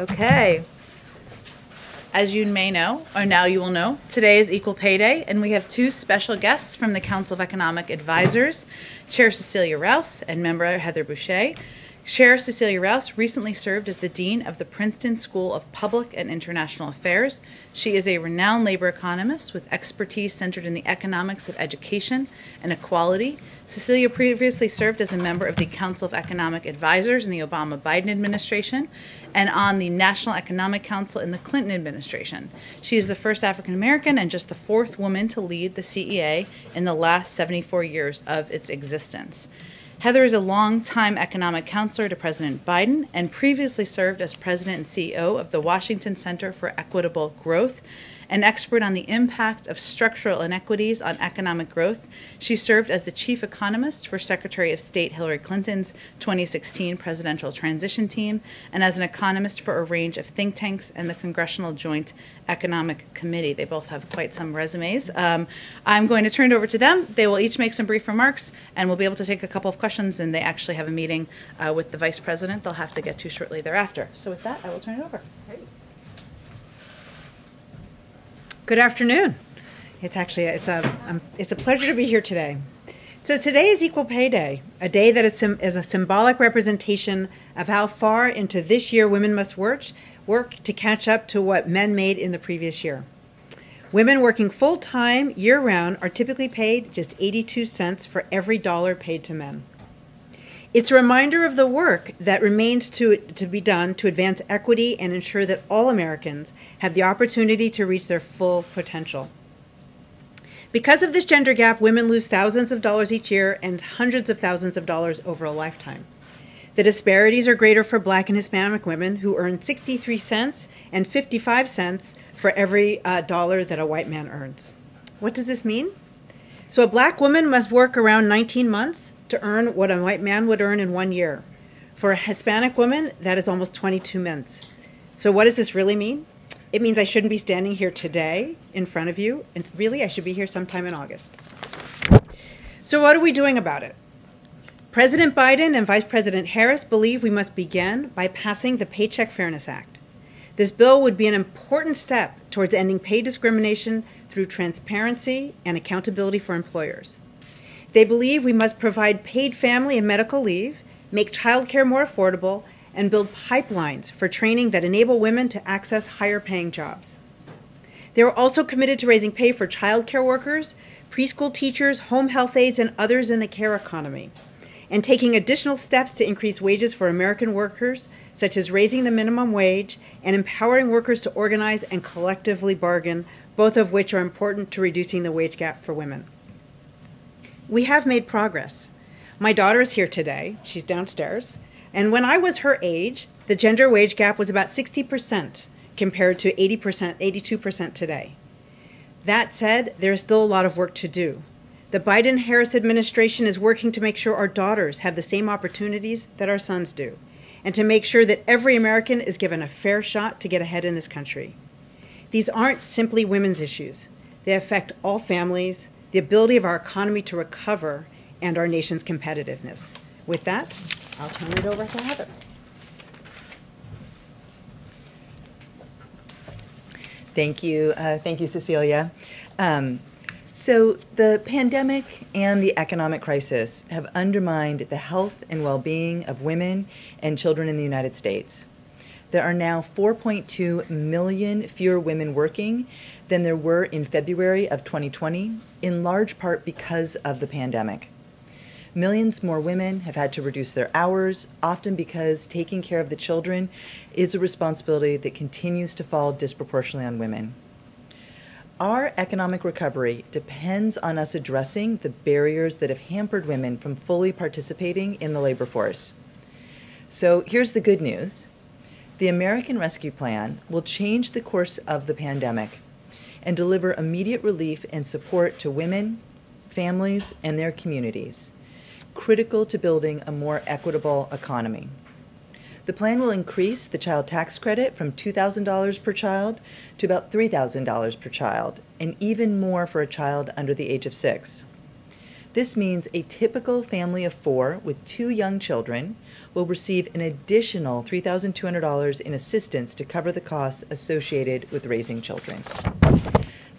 Okay. As you may know, or now you will know, today is Equal Pay Day, and we have two special guests from the Council of Economic Advisors, Chair Cecilia Rouse and member Heather Boushey. Chair Cecilia Rouse recently served as the Dean of the Princeton School of Public and International Affairs. She is a renowned labor economist with expertise centered in the economics of education and equality. Cecilia previously served as a member of the Council of Economic Advisors in the Obama Biden administration and on the National Economic Council in the Clinton administration. She is the first African American and just the fourth woman to lead the CEA in the last 74 years of its existence. Heather is a longtime economic counselor to President Biden and previously served as president and CEO of the Washington Center for Equitable Growth. An expert on the impact of structural inequities on economic growth, she served as the chief economist for Secretary of State Hillary Clinton's 2016 presidential transition team and as an economist for a range of think tanks and the Congressional Joint Economic Committee. They both have quite some resumes. Um, I'm going to turn it over to them. They will each make some brief remarks and we'll be able to take a couple of questions. And they actually have a meeting uh, with the vice president they'll have to get to shortly thereafter. So, with that, I will turn it over. Good afternoon. It's actually it's a um, it's a pleasure to be here today. So today is Equal Pay Day, a day that is, is a symbolic representation of how far into this year women must work work to catch up to what men made in the previous year. Women working full time year round are typically paid just 82 cents for every dollar paid to men. It's a reminder of the work that remains to, to be done to advance equity and ensure that all Americans have the opportunity to reach their full potential. Because of this gender gap, women lose thousands of dollars each year and hundreds of thousands of dollars over a lifetime. The disparities are greater for black and Hispanic women who earn 63 cents and 55 cents for every uh, dollar that a white man earns. What does this mean? So, a black woman must work around 19 months to earn what a white man would earn in one year. For a Hispanic woman, that is almost 22 months. So, what does this really mean? It means I shouldn't be standing here today in front of you, and really, I should be here sometime in August. So, what are we doing about it? President Biden and Vice President Harris believe we must begin by passing the Paycheck Fairness Act. This bill would be an important step towards ending pay discrimination through transparency and accountability for employers. They believe we must provide paid family and medical leave, make childcare more affordable, and build pipelines for training that enable women to access higher paying jobs. They are also committed to raising pay for childcare workers, preschool teachers, home health aides, and others in the care economy, and taking additional steps to increase wages for American workers, such as raising the minimum wage and empowering workers to organize and collectively bargain, both of which are important to reducing the wage gap for women we have made progress. My daughter is here today, she's downstairs, and when I was her age, the gender wage gap was about 60% compared to 80%, 82% today. That said, there is still a lot of work to do. The Biden Harris administration is working to make sure our daughters have the same opportunities that our sons do, and to make sure that every American is given a fair shot to get ahead in this country. These aren't simply women's issues, they affect all families, the ability of our economy to recover, and our nation's competitiveness. With that, I'll turn it over to Heather. Thank you. Uh, thank you, Cecilia. Um, so, the pandemic and the economic crisis have undermined the health and well being of women and children in the United States. There are now 4.2 million fewer women working than there were in February of 2020, in large part because of the pandemic. Millions more women have had to reduce their hours, often because taking care of the children is a responsibility that continues to fall disproportionately on women. Our economic recovery depends on us addressing the barriers that have hampered women from fully participating in the labor force. So here's the good news the American Rescue Plan will change the course of the pandemic and deliver immediate relief and support to women, families, and their communities, critical to building a more equitable economy. The plan will increase the child tax credit from $2,000 per child to about $3,000 per child, and even more for a child under the age of six. This means a typical family of four with two young children will receive an additional $3,200 in assistance to cover the costs associated with raising children.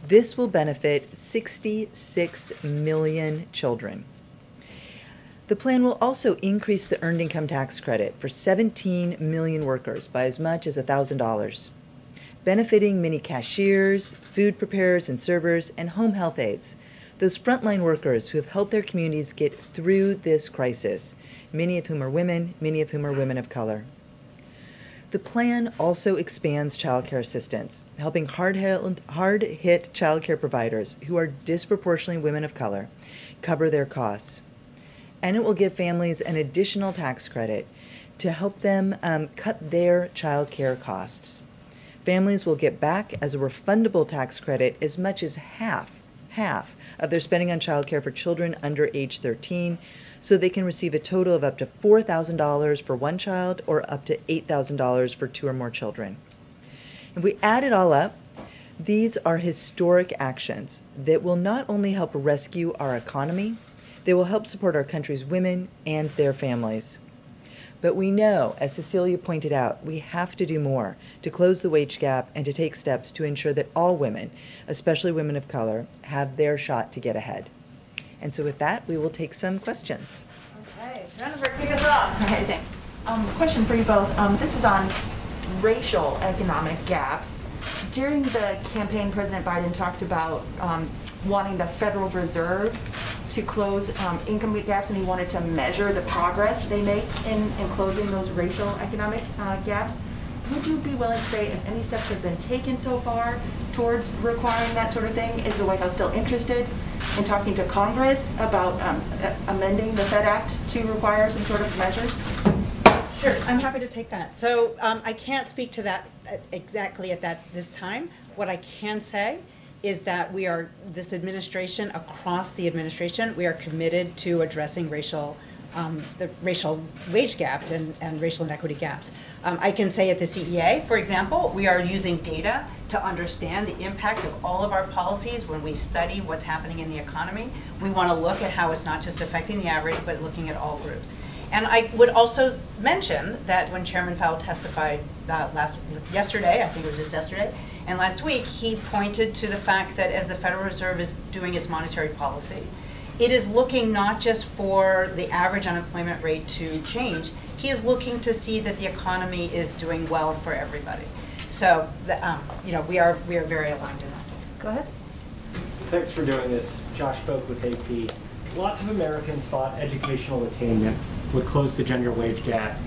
This will benefit 66 million children. The plan will also increase the earned income tax credit for 17 million workers by as much as $1,000, benefiting many cashiers, food preparers and servers, and home health aides, those frontline workers who have helped their communities get through this crisis, many of whom are women, many of whom are women of color. The plan also expands child care assistance, helping hard-hit, hard-hit child care providers who are disproportionately women of color cover their costs. And it will give families an additional tax credit to help them um, cut their child care costs. Families will get back as a refundable tax credit as much as half, half of their spending on child care for children under age 13, so they can receive a total of up to $4,000 for one child or up to $8,000 for two or more children. If we add it all up, these are historic actions that will not only help rescue our economy, they will help support our country's women and their families. But we know, as Cecilia pointed out, we have to do more to close the wage gap and to take steps to ensure that all women, especially women of color, have their shot to get ahead. And so with that, we will take some questions. Okay, Jennifer, kick us off. Okay, thanks. Um, question for you both. Um, this is on racial economic gaps. During the campaign, President Biden talked about um, wanting the Federal Reserve to close um, income gaps, and he wanted to measure the progress they make in, in closing those racial economic uh, gaps. Would you be willing to say if any steps have been taken so far towards requiring that sort of thing? Is the White House still interested in talking to Congress about um, amending the Fed Act to require some sort of measures? Sure, I'm happy to take that. So um, I can't speak to that uh, exactly at that this time. What I can say is that we are, this administration, across the administration, we are committed to addressing racial, um, the racial wage gaps and, and racial inequity gaps. Um, I can say at the CEA, for example, we are using data to understand the impact of all of our policies when we study what's happening in the economy. We want to look at how it's not just affecting the average, but looking at all groups. And I would also mention that when Chairman Powell testified uh, last yesterday, I think it was just yesterday, and last week, he pointed to the fact that as the Federal Reserve is doing its monetary policy, it is looking not just for the average unemployment rate to change, he is looking to see that the economy is doing well for everybody. So, the, um, you know, we are, we are very aligned in that. Go ahead. Thanks for doing this. Josh Boak with AP. Lots of Americans thought educational attainment would close the gender wage gap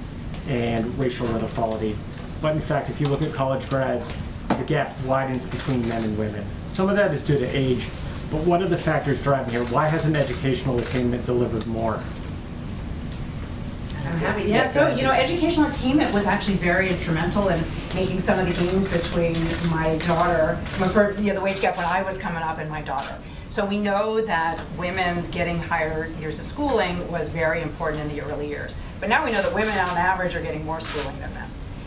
and racial inequality. But in fact, if you look at college grads, the gap widens between men and women. Some of that is due to age, but what are the factors driving here? Why hasn't educational attainment delivered more? I'm happy. Yeah, so, you know, educational attainment was actually very instrumental in making some of the gains between my daughter, for, you know, the wage gap when I was coming up and my daughter. So we know that women getting higher years of schooling was very important in the early years. But now we know that women on average are getting more schooling than men.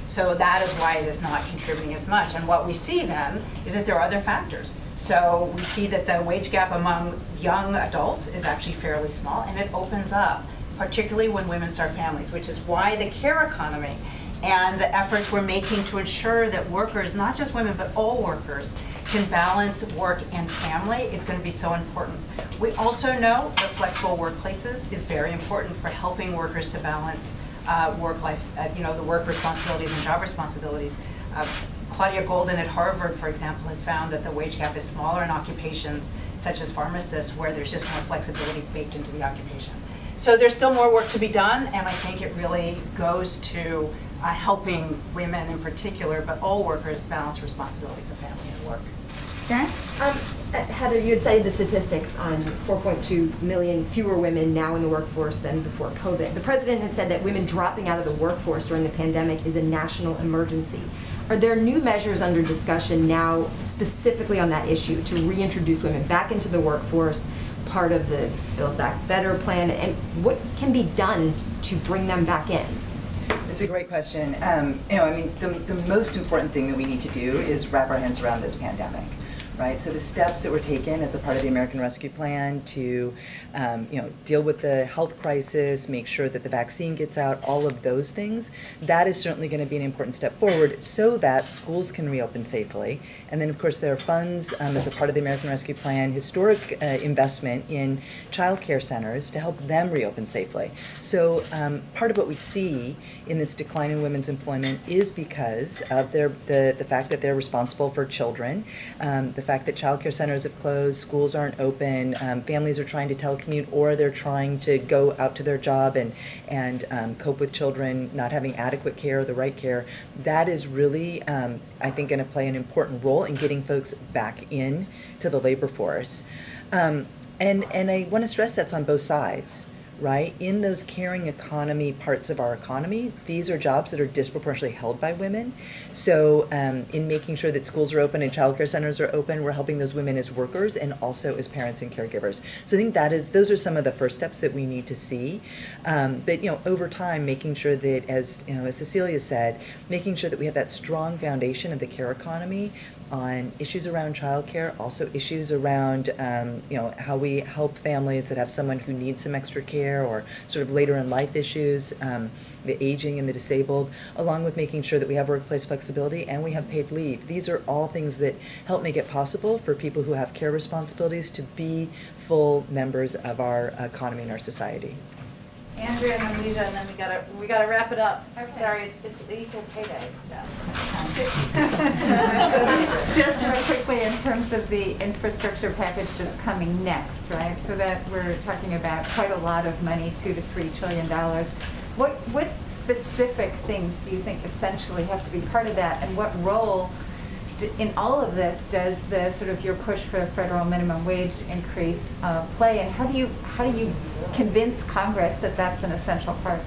So that is why it is not contributing as much. And what we see then is that there are other factors. So we see that the wage gap among young adults is actually fairly small, and it opens up, particularly when women start families, which is why the care economy and the efforts we're making to ensure that workers, not just women, but all workers, can balance work and family is going to be so important. We also know that flexible workplaces is very important for helping workers to balance uh, work life, uh, you know, the work responsibilities and job responsibilities. Uh, Claudia Goldin at Harvard, for example, has found that the wage gap is smaller in occupations such as pharmacists where there's just more flexibility baked into the occupation. So there's still more work to be done, and I think it really goes to uh, helping women in particular, but all workers balance responsibilities of family and work. Karen? Um, uh, Heather, you had cited the statistics on 4.2 million fewer women now in the workforce than before COVID. The president has said that women dropping out of the workforce during the pandemic is a national emergency. Are there new measures under discussion now specifically on that issue to reintroduce women back into the workforce, part of the Build Back Better plan, and what can be done to bring them back in? It's a great question. Um, you know, I mean, the, the most important thing that we need to do is wrap our hands around this pandemic right? So the steps that were taken as a part of the American Rescue Plan to, um, you know, deal with the health crisis, make sure that the vaccine gets out, all of those things, that is certainly going to be an important step forward so that schools can reopen safely. And then, of course, there are funds um, as a part of the American Rescue Plan, historic uh, investment in child care centers to help them reopen safely. So um, part of what we see in this decline in women's employment is because of their, the, the fact that they're responsible for children, um, the fact that childcare centers have closed, schools aren't open, um, families are trying to telecommute, or they're trying to go out to their job and, and um, cope with children not having adequate care or the right care. That is really, um, I think, going to play an important role in getting folks back in to the labor force. Um, and, and I want to stress that's on both sides right? In those caring economy parts of our economy, these are jobs that are disproportionately held by women. So, um, in making sure that schools are open and childcare centers are open, we're helping those women as workers and also as parents and caregivers. So, I think that is those are some of the first steps that we need to see. Um, but you know, over time, making sure that, as you know, as Cecilia said, making sure that we have that strong foundation of the care economy on issues around childcare, also issues around um, you know how we help families that have someone who needs some extra care or sort of later in life issues, um, the aging and the disabled, along with making sure that we have workplace flexibility and we have paid leave. These are all things that help make it possible for people who have care responsibilities to be full members of our economy and our society. Andrea and then Leisha, and then we gotta, we gotta wrap it up. Sorry, it's it's equal pay day. Just real quickly, in terms of the infrastructure package that's coming next, right? So that we're talking about quite a lot of money, two to three trillion dollars. What, what specific things do you think essentially have to be part of that? And what role d- in all of this does the sort of your push for the federal minimum wage increase uh, play? And how do you, how do you convince Congress that that's an essential part?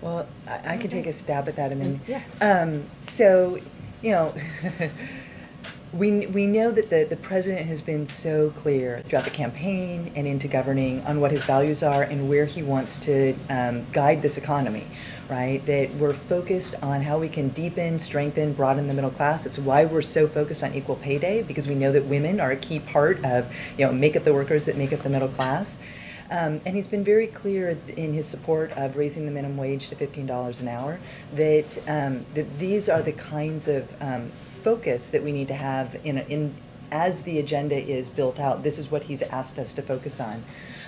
Well, I, I could take a stab at that and then, Yeah. um, so, you know, we, we know that the, the president has been so clear throughout the campaign and into governing on what his values are and where he wants to um, guide this economy, right? That we're focused on how we can deepen, strengthen, broaden the middle class. It's why we're so focused on equal pay day because we know that women are a key part of, you know, make up the workers that make up the middle class. Um, and he's been very clear in his support of raising the minimum wage to $15 an hour that, um, that these are the kinds of um, focus that we need to have in, in, as the agenda is built out. This is what he's asked us to focus on.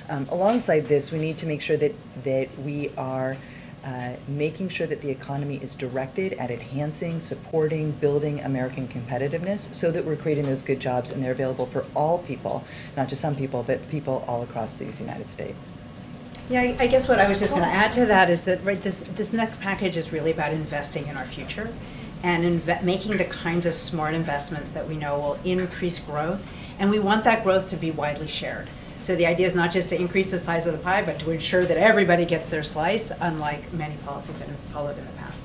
Um, alongside this, we need to make sure that, that we are uh, making sure that the economy is directed at enhancing, supporting, building American competitiveness so that we're creating those good jobs and they're available for all people, not just some people, but people all across these United States. Yeah, I I guess what I was just going to add to that is that, right, this, this next package is really about investing in our future and inve- making the kinds of smart investments that we know will increase growth. And we want that growth to be widely shared. So the idea is not just to increase the size of the pie, but to ensure that everybody gets their slice, unlike many policies that have followed in the past.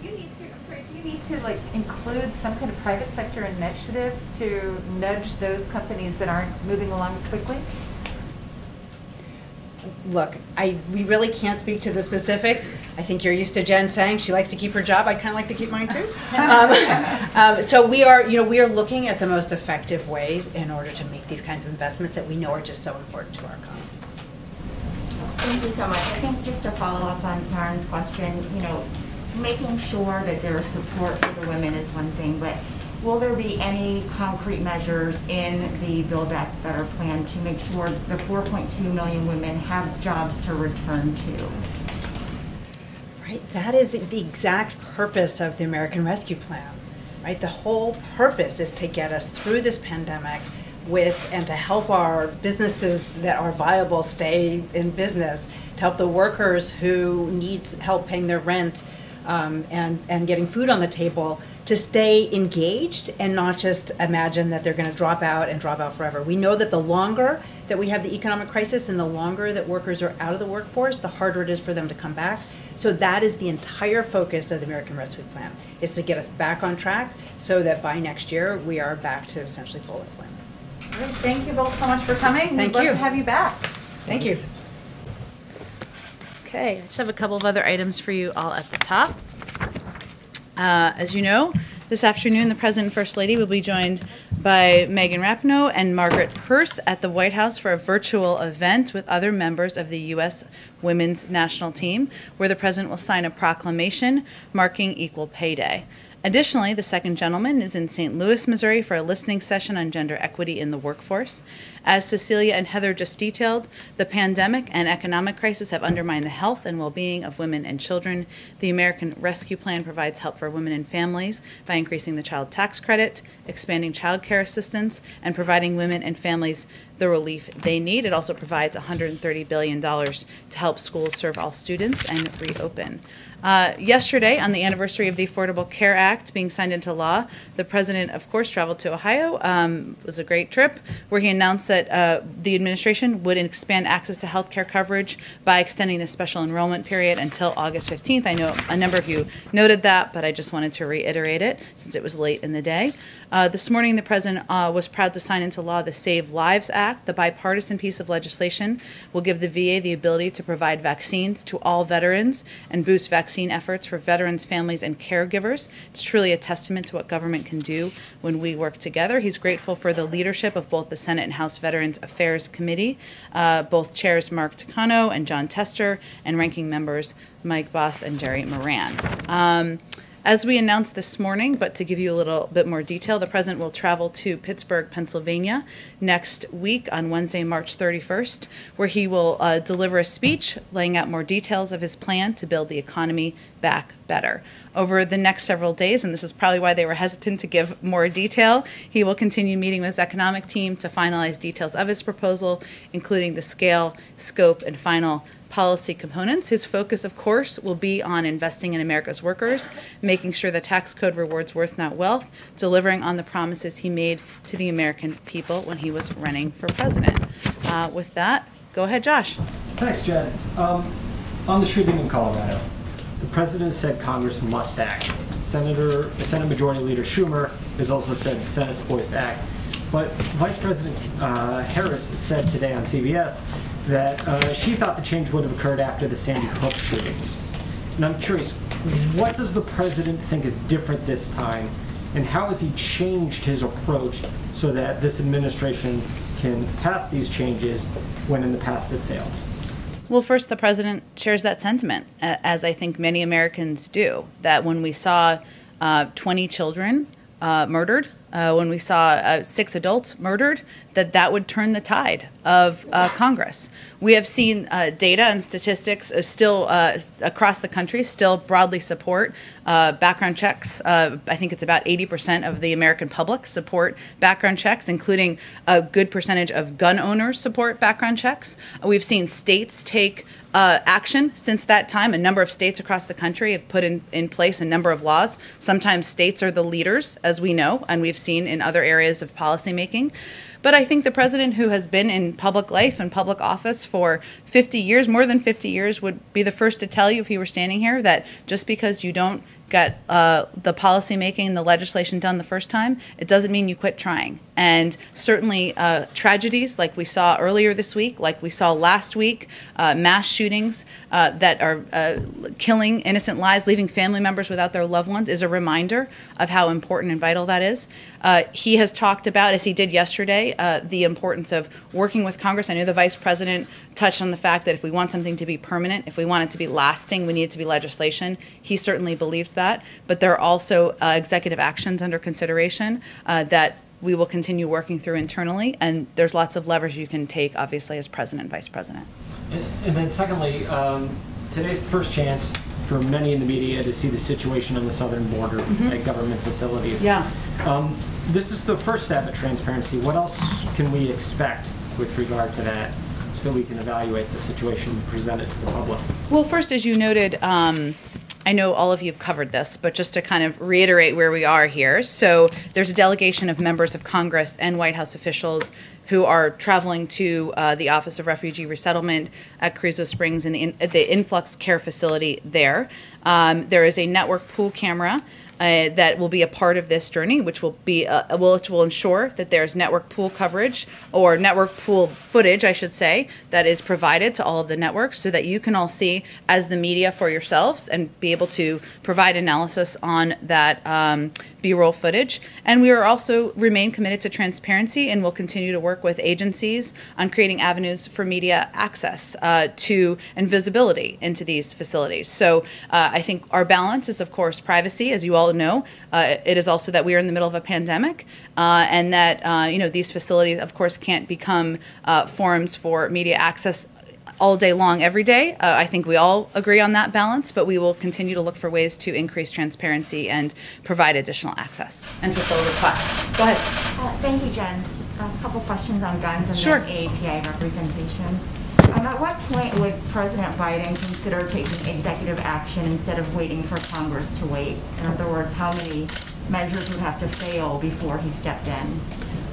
Do you need to, sorry, do you need to like include some kind of private sector initiatives to nudge those companies that aren't moving along as quickly? Look, I, we really can't speak to the specifics. I think you're used to Jen saying she likes to keep her job. I kind of like to keep mine too. Um, um, So we are, you know, we are looking at the most effective ways in order to make these kinds of investments that we know are just so important to our economy. Thank you so much. I think just to follow up on Karen's question, you know, making sure that there is support for the women is one thing, but will there be any concrete measures in the Build Back Better plan to make sure the 4.2 million women have jobs to return to? Right, that is the exact purpose of the American Rescue Plan, right? The whole purpose is to get us through this pandemic with, and to help our businesses that are viable stay in business, to help the workers who need help paying their rent um, and, and getting food on the table to stay engaged and not just imagine that they're going to drop out and drop out forever. We know that the longer that we have the economic crisis and the longer that workers are out of the workforce, the harder it is for them to come back. So that is the entire focus of the American Rescue Plan, is to get us back on track so that by next year, we are back to essentially full employment. Great, Thank you both so much for coming. Thank We'd love to have you back. Thank you. Okay, I just have a couple of other items for you all at the top. Uh, As you know, this afternoon, the President and First Lady will be joined by Megan Rapinoe and Margaret Purce at the White House for a virtual event with other members of the U.S. women's national team, where the president will sign a proclamation marking Equal Pay Day. Additionally, the second gentleman is in St. Louis, Missouri for a listening session on gender equity in the workforce. As Cecilia and Heather just detailed, the pandemic and economic crisis have undermined the health and well being of women and children. The American Rescue Plan provides help for women and families by increasing the child tax credit, expanding child care assistance, and providing women and families the relief they need. It also provides $130 billion to help schools serve all students and reopen. Uh, yesterday, on the anniversary of the Affordable Care Act being signed into law, the president, of course, traveled to Ohio. Um, it was a great trip where he announced that uh, the administration would expand access to health care coverage by extending the special enrollment period until August 15th. I know a number of you noted that, but I just wanted to reiterate it since it was late in the day. Uh, this morning, the president uh, was proud to sign into law the Save Lives Act. The bipartisan piece of legislation will give the VA the ability to provide vaccines to all veterans and boost vaccine efforts for veterans, families, and caregivers. It's truly a testament to what government can do when we work together. He's grateful for the leadership of both the Senate and House Veterans Affairs Committee, uh, both chairs Mark Takano and Jon Tester, and ranking members Mike Bost and Jerry Moran. Um, as we announced this morning, but to give you a little bit more detail, the president will travel to Pittsburgh, Pennsylvania next week on Wednesday, March 31st, where he will uh, deliver a speech laying out more details of his plan to build the economy back better. Over the next several days, and this is probably why they were hesitant to give more detail, he will continue meeting with his economic team to finalize details of his proposal, including the scale, scope, and final policy components. His focus, of course, will be on investing in America's workers, making sure the tax code rewards worth, not wealth, delivering on the promises he made to the American people when he was running for president. Uh, with that, go ahead, Josh. Thanks, Jen. Um, on the shooting in Colorado, president said Congress must act. Senator, Senate Majority Leader Schumer has also said the Senate's poised to act. But Vice President uh, Harris said today on CBS that uh, she thought the change would have occurred after the Sandy Hook shootings. And I'm curious, what does the president think is different this time, and how has he changed his approach so that this administration can pass these changes when in the past it failed? Well, first, the president shares that sentiment, as I think many Americans do, that when we saw uh, 20 children uh, murdered, uh, when we saw uh, six adults murdered, that that would turn the tide of uh, Congress. We have seen uh, data and statistics still uh, across the country still broadly support uh, background checks. I think it's about 80% of the American public support background checks, including a good percentage of gun owners support background checks. We've seen states take uh, action since that time. A number of states across the country have put in, in place a number of laws. Sometimes states are the leaders, as we know, and we've seen in other areas of policymaking. But I think the president who has been in public life and public office for 50 years, more than 50 years, would be the first to tell you if he were standing here that just because you don't get uh, the policymaking and the legislation done the first time, it doesn't mean you quit trying. And certainly, uh, tragedies like we saw earlier this week, like we saw last week, uh, mass shootings uh, that are uh, killing innocent lives, leaving family members without their loved ones, is a reminder of how important and vital that is. Uh, he has talked about, as he did yesterday, uh, the importance of working with Congress. I know the vice president touched on the fact that if we want something to be permanent, if we want it to be lasting, we need it to be legislation. He certainly believes that. But there are also executive actions under consideration that we will continue working through internally, and there's lots of levers you can take, obviously, as president and vice president. And, and then, secondly, um, today's the first chance for many in the media to see the situation on the southern border mm-hmm. at government facilities. Yeah. Um, this is the first step at transparency. What else can we expect with regard to that? So that we can evaluate the situation and present it to the public. Well, first, as you noted, um, I know all of you have covered this, but just to kind of reiterate where we are here. So there's a delegation of members of Congress and White House officials who are traveling to uh, the Office of Refugee Resettlement at Carrizo Springs in the, in, the influx care facility there. Um, there is a network pool camera uh, that will be a part of this journey, which will be uh, will which will ensure that there's network pool coverage or network pool footage, I should say, that is provided to all of the networks, so that you can all see as the media for yourselves and be able to provide analysis on that um, B-roll footage. And we are also remain committed to transparency and will continue to work with agencies on creating avenues for media access uh, to and visibility into these facilities. So uh, I think our balance is, of course, privacy, as you all know. Uh, it is also that we are in the middle of a pandemic, uh, and that uh, you know these facilities, of course, can't become uh, forums for media access all day long, every day. Uh, I think we all agree on that balance, but we will continue to look for ways to increase transparency and provide additional access and fulfill requests. Go ahead. Uh, Thank you, Jen. A couple questions on guns and Sure. AAPI representation. Um, At what point would President Biden consider taking executive action instead of waiting for Congress to wait? In other words, how many measures would have to fail before he stepped in?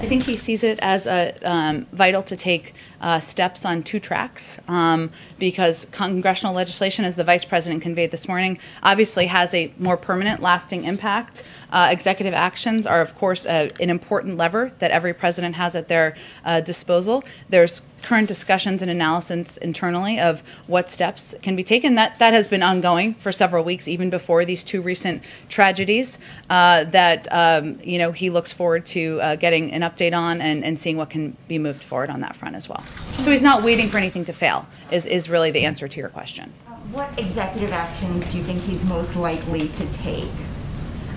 I think he sees it as a, um, vital to take uh, steps on two tracks um, because congressional legislation, as the vice president conveyed this morning, obviously has a more permanent, lasting impact. Uh, executive actions are, of course, an important lever that every president has at their uh, disposal. There's current discussions and analysis internally of what steps can be taken. That that has been ongoing for several weeks, even before these two recent tragedies. Uh, that um, you know he looks forward to uh, getting an update on and, and seeing what can be moved forward on that front as well. So he's not waiting for anything to fail. Is is really the answer to your question. What executive actions do you think he's most likely to take?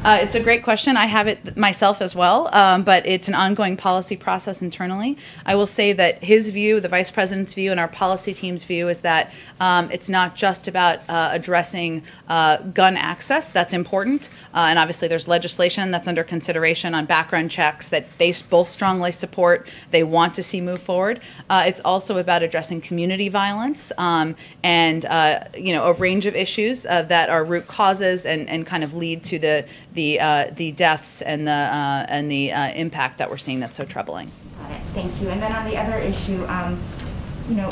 Uh, it's a great question. I have it myself as well, um, but it's an ongoing policy process internally. I will say that his view, the vice president's view, and our policy team's view is that um, it's not just about uh, addressing uh, gun access. That's important, uh, and obviously there's legislation that's under consideration on background checks that they both strongly support. They want to see move forward. Uh, it's also about addressing community violence um, and uh, you know a range of issues that are root causes and, and kind of lead to the the uh, the deaths and the uh, and the uh, impact that we're seeing that's so troubling. Got it, thank you. And then on the other issue, um, you know,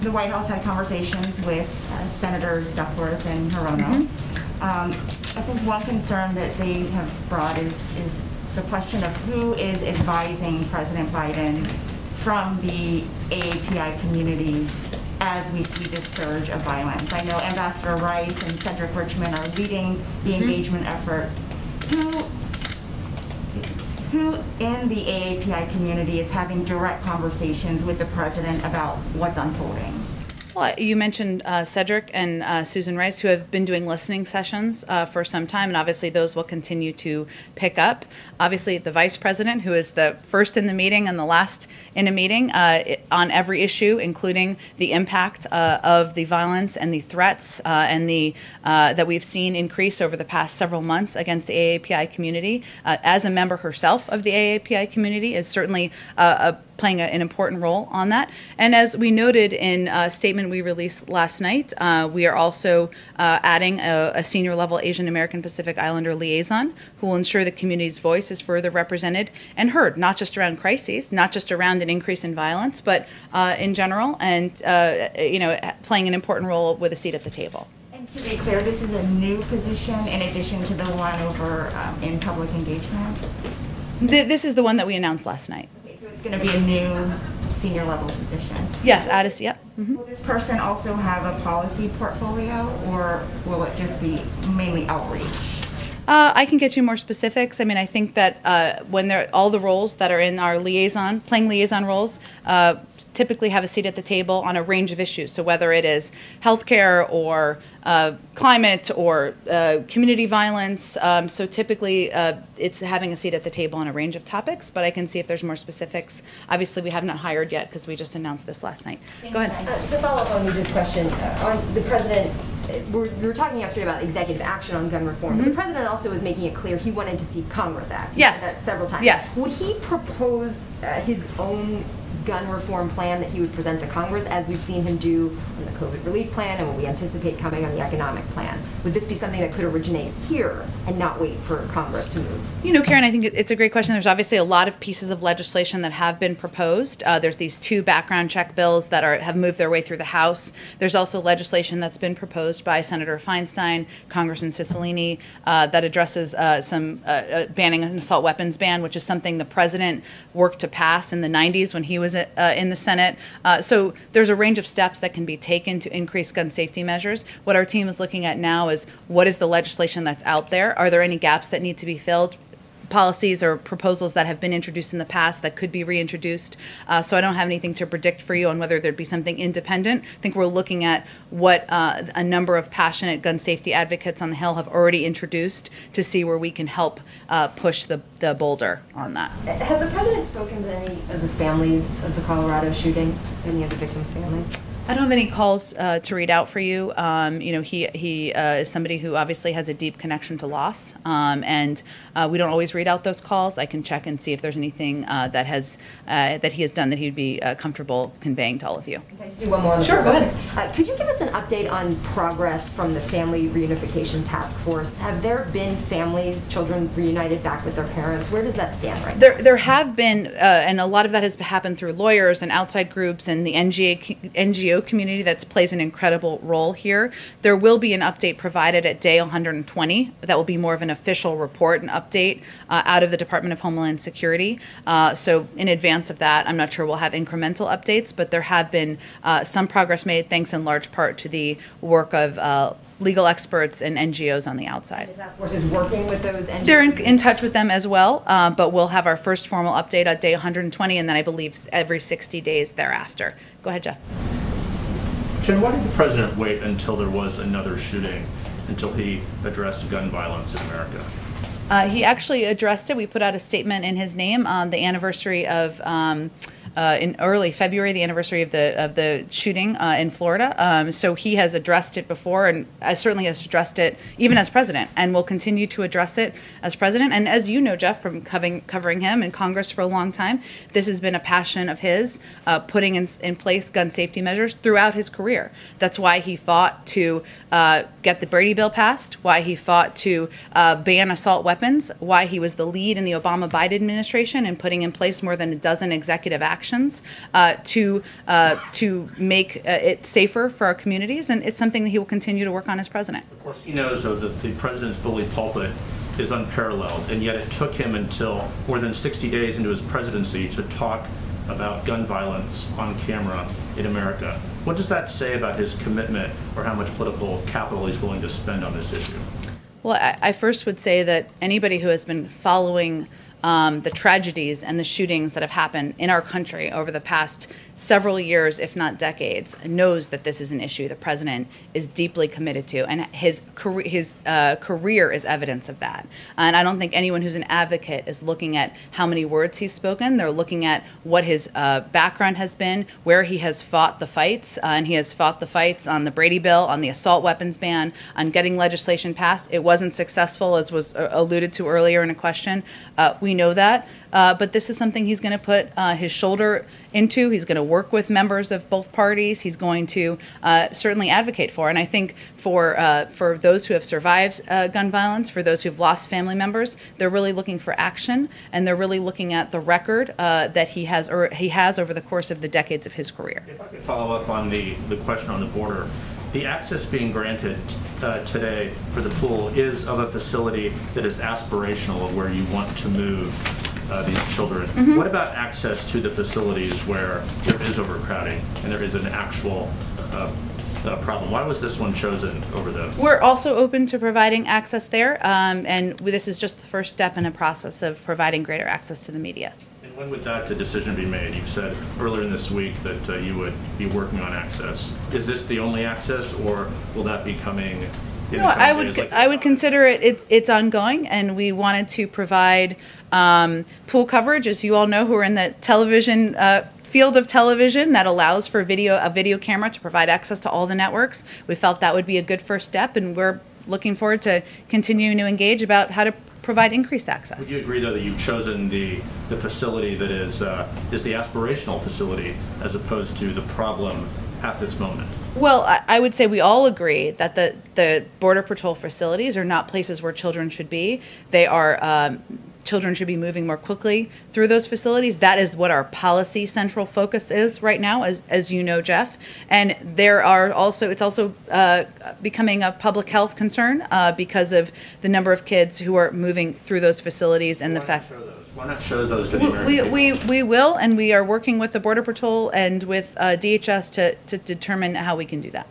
the White House had conversations with uh, Senators Duckworth and Hirono. Um, I think one concern that they have brought is, is the question of who is advising President Biden from the AAPI community as we see this surge of violence. I know Ambassador Rice and Cedric Richmond are leading the mm-hmm. engagement efforts. Who who in the AAPI community is having direct conversations with the president about what's unfolding? You mentioned uh, Cedric and uh, Susan Rice, who have been doing listening sessions uh, for some time, and obviously those will continue to pick up. Obviously, the vice president, who is the first in the meeting and the last in a meeting uh, on every issue, including the impact uh, of the violence and the threats uh, and the that we've seen increase over the past several months against the AAPI community. As a member herself of the AAPI community, is certainly a playing a, an important role on that. And as we noted in a statement we released last night, uh, we are also uh, adding a, a senior level Asian American Pacific Islander liaison who will ensure the community's voice is further represented and heard, not just around crises, not just around an increase in violence, but uh, in general, and uh, you know, playing an important role with a seat at the table. And to be clear, this is a new position in addition to the one over um, in public engagement? Th- this is the one that we announced last night. Okay, so it's going to be a new senior level position. Yes, Addis. Yep. mhm. Will this person also have a policy portfolio or will it just be mainly outreach? Uh, I can get you more specifics. I mean, I think that uh, when they're all the roles that are in our liaison, playing liaison roles, uh, typically have a seat at the table on a range of issues. So whether it is healthcare or uh, climate or uh, community violence, um, so typically uh, it's having a seat at the table on a range of topics. But I can see if there's more specifics. Obviously, we have not hired yet because we just announced this last night. Go ahead. Uh, To follow up on Yuja's question, uh, on the president, uh, we're- we were talking yesterday about executive action on gun reform, but the president also was making it clear he wanted to see Congress act. Mm-hmm. Yes. that Several times. Yes. Would he propose uh, his own gun reform plan that he would present to Congress, as we've seen him do on the COVID relief plan and what we anticipate coming on the economic plan? Would this be something that could originate here and not wait for Congress to move? You know, Karen, I think it's a great question. There's obviously a lot of pieces of legislation that have been proposed. Uh, there's these two background check bills that are have moved their way through the House. There's also legislation that's been proposed by Senator Feinstein, Congressman Cicilline, uh, that addresses uh, some uh, uh, banning an assault weapons ban, which is something the president worked to pass in the 90s when he was uh, in the Senate. So there's a range of steps that can be taken to increase gun safety measures. What our team is looking at now is what is the legislation that's out there? Are there any gaps that need to be filled? policies or proposals that have been introduced in the past that could be reintroduced. Uh, so I don't have anything to predict for you on whether there'd be something independent. I think we're looking at what uh, a number of passionate gun safety advocates on the Hill have already introduced to see where we can help uh, push the, the boulder on that. Has the president spoken to any of the families of the Colorado shooting, any of the victims' families? I don't have any calls uh, to read out for you. Um, you know, he he uh, is somebody who obviously has a deep connection to loss, um, and uh, we don't always read out those calls. I can check and see if there's anything uh, that has uh, that he has done that he'd be uh, comfortable conveying to all of you. Can I do one more? Sure, go ahead. Uh, Could you give us an update on progress from the Family Reunification Task Force? Have there been families, children reunited back with their parents? Where does that stand right now? There, there have been, uh, and a lot of that has happened through lawyers and outside groups and the NGA, co- Community that plays an incredible role here. There will be an update provided at day 120 that will be more of an official report and update uh, out of the Department of Homeland Security. Uh, so, in advance of that, I'm not sure we'll have incremental updates, but there have been uh, some progress made thanks in large part to the work of uh, legal experts and NGOs on the outside. The task force is working with those NGOs? They're in, in touch with them as well, uh, but we'll have our first formal update at day 120, and then I believe every 60 days thereafter. Go ahead, Jeff. Jen, why did the president wait until there was another shooting, until he addressed gun violence in America? Uh, he actually addressed it. We put out a statement in his name on the anniversary of. Um, uh, in early February, the anniversary of the of the shooting uh, in Florida. Um, so he has addressed it before, and uh, certainly has addressed it even as president, and will continue to address it as president. And as you know, Jeff, from covering covering him in Congress for a long time, this has been a passion of his, uh, putting in, in place gun safety measures throughout his career. That's why he fought to uh, get the Brady bill passed, why he fought to uh, ban assault weapons, why he was the lead in the Obama Biden administration in putting in place more than a dozen executive actions uh, to uh, to make uh, it safer for our communities, and it's something that he will continue to work on as president. Of course, he knows, though, that the president's bully pulpit is unparalleled, and yet it took him until more than 60 days into his presidency to talk about gun violence on camera in America. What does that say about his commitment or how much political capital he's willing to spend on this issue? Well, I, I first would say that anybody who has been following um, the tragedies and the shootings that have happened in our country over the past several years, if not decades, knows that this is an issue the president is deeply committed to, and his career, his uh, career is evidence of that. And I don't think anyone who's an advocate is looking at how many words he's spoken. They're looking at what his uh, background has been, where he has fought the fights, uh, and he has fought the fights on the Brady bill, on the assault weapons ban, on getting legislation passed. It wasn't successful, as was uh, alluded to earlier in a question. Uh, we know that. Uh, but this is something he's going to put uh, his shoulder into. He's going to work with members of both parties. He's going to uh, certainly advocate for. And I think for uh, for those who have survived uh, gun violence, for those who've lost family members, they're really looking for action, and they're really looking at the record uh, that he has or he has over the course of the decades of his career. If I could follow up on the, the question on the border, the access being granted today for the pool is of a facility that is aspirational of where you want to move uh, these children. What about access to the facilities where there is overcrowding and there is an actual uh, uh, problem? Why was this one chosen over the? We're also open to providing access there, um, and this is just the first step in a process of providing greater access to the media. And when would that decision be made? You've said earlier in this week that uh, you would be working on access. Is this the only access, or will that be coming? No, I would, like I would consider it, it's, it's ongoing, and we wanted to provide um, pool coverage, as you all know, who are in the television uh, field of television that allows for video, a video camera to provide access to all the networks. We felt that would be a good first step, and we're looking forward to continuing to engage about how to provide increased Would access. you agree, though, that you've chosen the, the facility that is, uh, is the aspirational facility as opposed to the problem at this moment? Well, I, I would say we all agree that the, the Border Patrol facilities are not places where children should be. They are, um, children should be moving more quickly through those facilities. That is what our policy central focus is right now, as, as you know, Jeff. And there are also, it's also uh, becoming a public health concern uh, because of the number of kids who are moving through those facilities and the Why fact. Why not show those to the American We, we, we will, and we are working with the Border Patrol and with uh, DHS to, to determine how we can do that.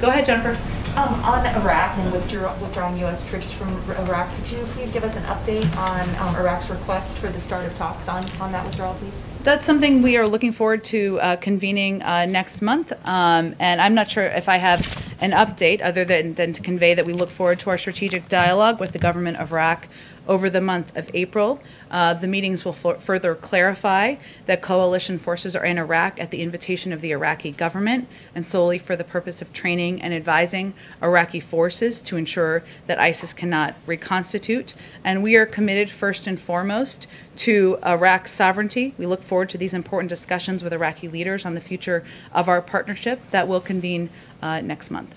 Go ahead, Jennifer. Um, on Iraq and withdraw, withdrawing U.S. troops from Iraq, could you please give us an update on um, Iraq's request for the start of talks on, on that withdrawal, please? That's something we are looking forward to uh, convening uh, next month. Um, and I'm not sure if I have an update other than, than to convey that we look forward to our strategic dialogue with the government of Iraq over the month of April. Uh, the meetings will further clarify that coalition forces are in Iraq at the invitation of the Iraqi government and solely for the purpose of training and advising Iraqi forces to ensure that ISIS cannot reconstitute. And we are committed first and foremost to Iraq's sovereignty. We look forward to these important discussions with Iraqi leaders on the future of our partnership that will convene uh, next month.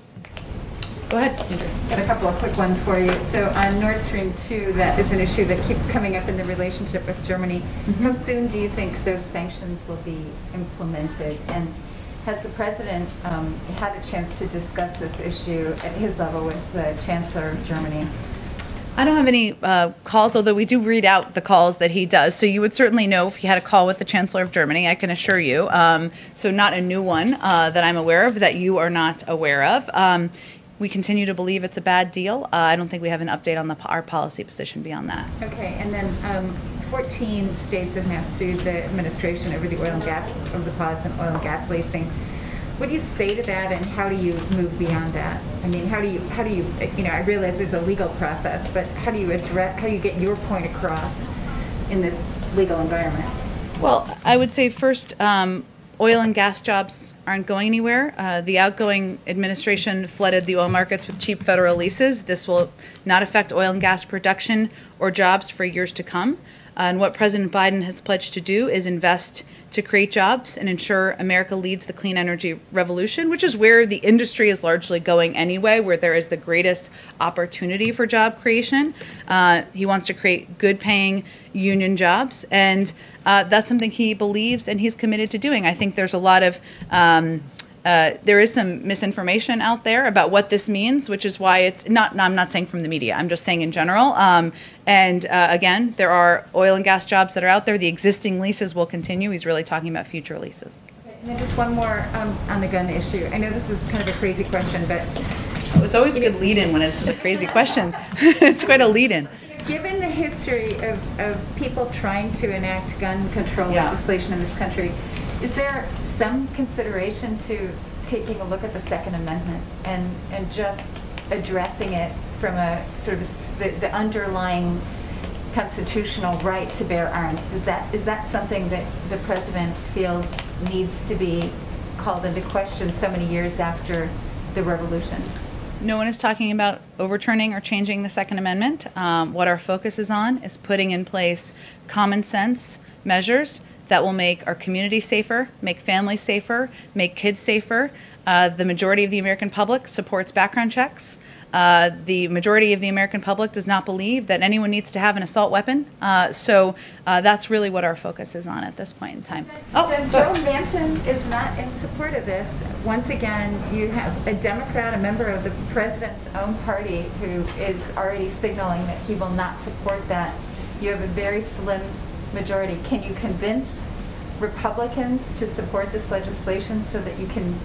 Go ahead, Andrew. Got a couple of quick ones for you. So on Nord Stream 2, that is an issue that keeps coming up in the relationship with Germany. How soon do you think those sanctions will be implemented? And has the president um, had a chance to discuss this issue at his level with the Chancellor of Germany? I don't have any uh, calls, although we do read out the calls that he does. So you would certainly know if he had a call with the Chancellor of Germany, I can assure you. Um, so, not a new one uh, that I'm aware of that you are not aware of. Um, we continue to believe it's a bad deal. Uh, I don't think we have an update on the, our policy position beyond that. Okay, and then um, 14 states have now sued the administration over the oil and gas, over the pause in oil and gas leasing. What do you say to that, and how do you move beyond that? I mean, how do you, how do you, you know, I realize there's a legal process, but how do you address, how do you get your point across in this legal environment? Well, I would say first, um, oil and gas jobs aren't going anywhere. Uh, the outgoing administration flooded the oil markets with cheap federal leases. This will not affect oil and gas production or jobs for years to come. And what President Biden has pledged to do is invest to create jobs and ensure America leads the clean energy revolution, which is where the industry is largely going anyway, where there is the greatest opportunity for job creation. Uh, he wants to create good paying union jobs, and uh, that's something he believes and he's committed to doing. I think there's a lot of um, uh, there is some misinformation out there about what this means, which is why it's not. No, I'm not saying from the media. I'm just saying in general. Um, and uh, again, there are oil and gas jobs that are out there. The existing leases will continue. He's really talking about future leases. And then just one more um, on the gun issue. I know this is kind of a crazy question, but It's always a good lead-in when it's a crazy question. it's quite a lead-in. Given the history of, of people trying to enact gun control Yeah. legislation in this country, is there some consideration to taking a look at the Second Amendment and, and just addressing it from a sort of the, the underlying constitutional right to bear arms? Does that, is that something that the president feels needs to be called into question so many years after the revolution? No one is talking about overturning or changing the Second Amendment. Um, what our focus is on is putting in place common sense measures that will make our community safer, make families safer, make kids safer. Uh, the majority of the American public supports background checks. Uh, the majority of the American public does not believe that anyone needs to have an assault weapon. Uh, so uh, that's really what our focus is on at this point in time. Oh, Judge Joe Manchin is not in support of this. Once again, you have a Democrat, a member of the president's own party, who is already signaling that he will not support that. You have a very slim majority. Can you convince Republicans to support this legislation so that you can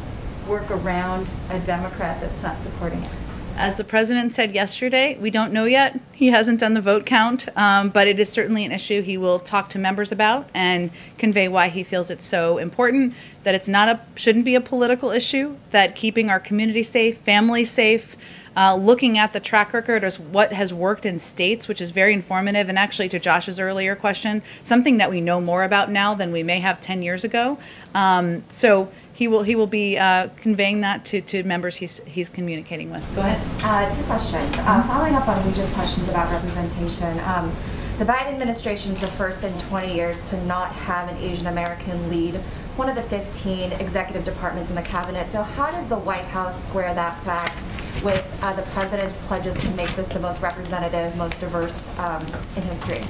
work around a Democrat that's not supporting it? As the president said yesterday, we don't know yet. He hasn't done the vote count, um, but it is certainly an issue he will talk to members about and convey why he feels it's so important. That it's not a shouldn't be a political issue. That keeping our community safe, family safe, uh, looking at the track record as what has worked in states, which is very informative. And actually, to Josh's earlier question, something that we know more about now than we may have 10 years ago. Um, so he will he will be uh, conveying that to, to members he's he's communicating with. Go ahead. Uh, two questions. Uh, following up on Regis's questions about representation, um, the Biden administration is the first in 20 years to not have an Asian American lead one of the 15 executive departments in the cabinet. So how does the White House square that fact with uh, the president's pledges to make this the most representative, most diverse um, in history?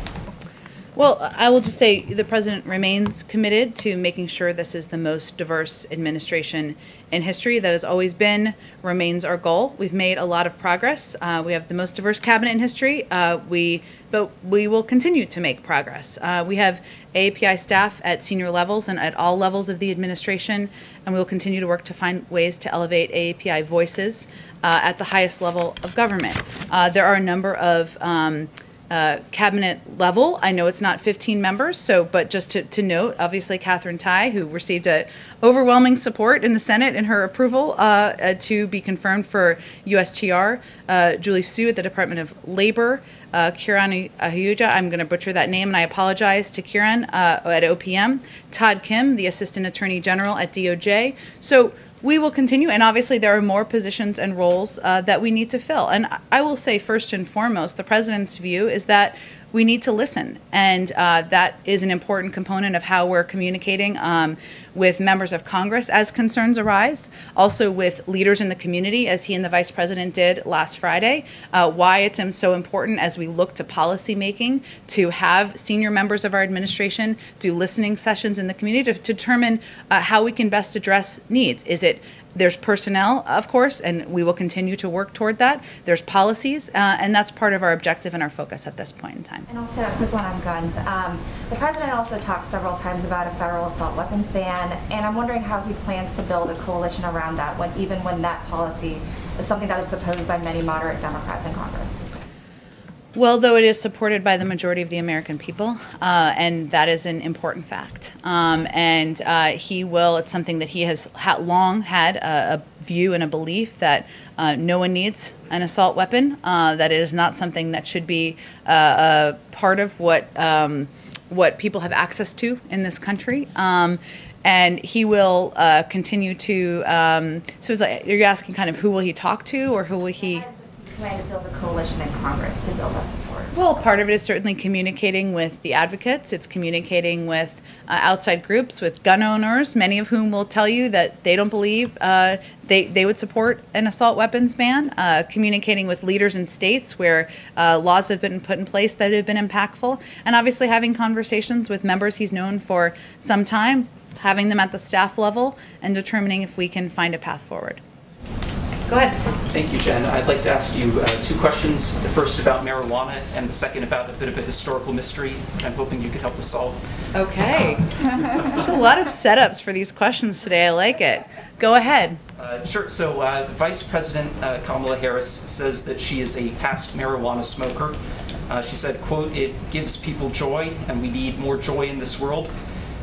Well, I will just say the president remains committed to making sure this is the most diverse administration in history. That has always been, remains our goal. We've made a lot of progress. Uh, we have the most diverse cabinet in history. Uh, we, but we will continue to make progress. Uh, we have AAPI staff at senior levels and at all levels of the administration, and we will continue to work to find ways to elevate AAPI voices uh, at the highest level of government. Uh, there are a number of um, uh, cabinet level. I know it's not 15 members, so but just to, to note, obviously Katherine Tai, who received a overwhelming support in the Senate in her approval uh, uh, to be confirmed for USTR, uh, Julie Su at the Department of Labor, uh, Kiran Ahuja, I'm going to butcher that name and I apologize to Kiran uh, at OPM, Todd Kim, the Assistant Attorney General at DOJ. So we will continue, and obviously there are more positions and roles uh, that we need to fill. And I will say, first and foremost, the president's view is that we need to listen, and uh, that is an important component of how we're communicating um, with members of Congress as concerns arise, also with leaders in the community, as he and the vice president did last Friday. Uh, why it's so important as we look to policymaking to have senior members of our administration do listening sessions in the community to, to determine uh, how we can best address needs. Is it there's personnel, of course, and we will continue to work toward that. There's policies, uh, and that's part of our objective and our focus at this point in time. And also a quick one on guns. Um, the president also talked several times about a federal assault weapons ban, and I'm wondering how he plans to build a coalition around that, when even when that policy is something that is opposed by many moderate Democrats in Congress. Well, though it is supported by the majority of the American people, uh, and that is an important fact. Um, and uh, he will, it's something that he has ha- long had a, a, view and a belief that uh, no one needs an assault weapon, uh, that it is not something that should be uh, a part of what, um, what people have access to in this country. Um, and he will uh, continue to. Um, so, like, you're asking kind of who will he talk to, or who will he? Plan to build a coalition in Congress to build that support? Well, part of it is certainly communicating with the advocates. It's communicating with uh, outside groups, with gun owners, many of whom will tell you that they don't believe uh, they, they would support an assault weapons ban. Uh, communicating with leaders in states where uh, laws have been put in place that have been impactful. And obviously having conversations with members he's known for some time, having them at the staff level, and determining if we can find a path forward. Go ahead. Thank you, Jen. I'd like to ask you uh, two questions. The first about marijuana, and the second about a bit of a historical mystery I'm hoping you could help us solve. Okay. There's a lot of setups for these questions today. I like it. Go ahead. Uh, sure. So, uh, Vice President uh, Kamala Harris says that she is a past marijuana smoker. Uh, she said, quote, it gives people joy, and we need more joy in this world.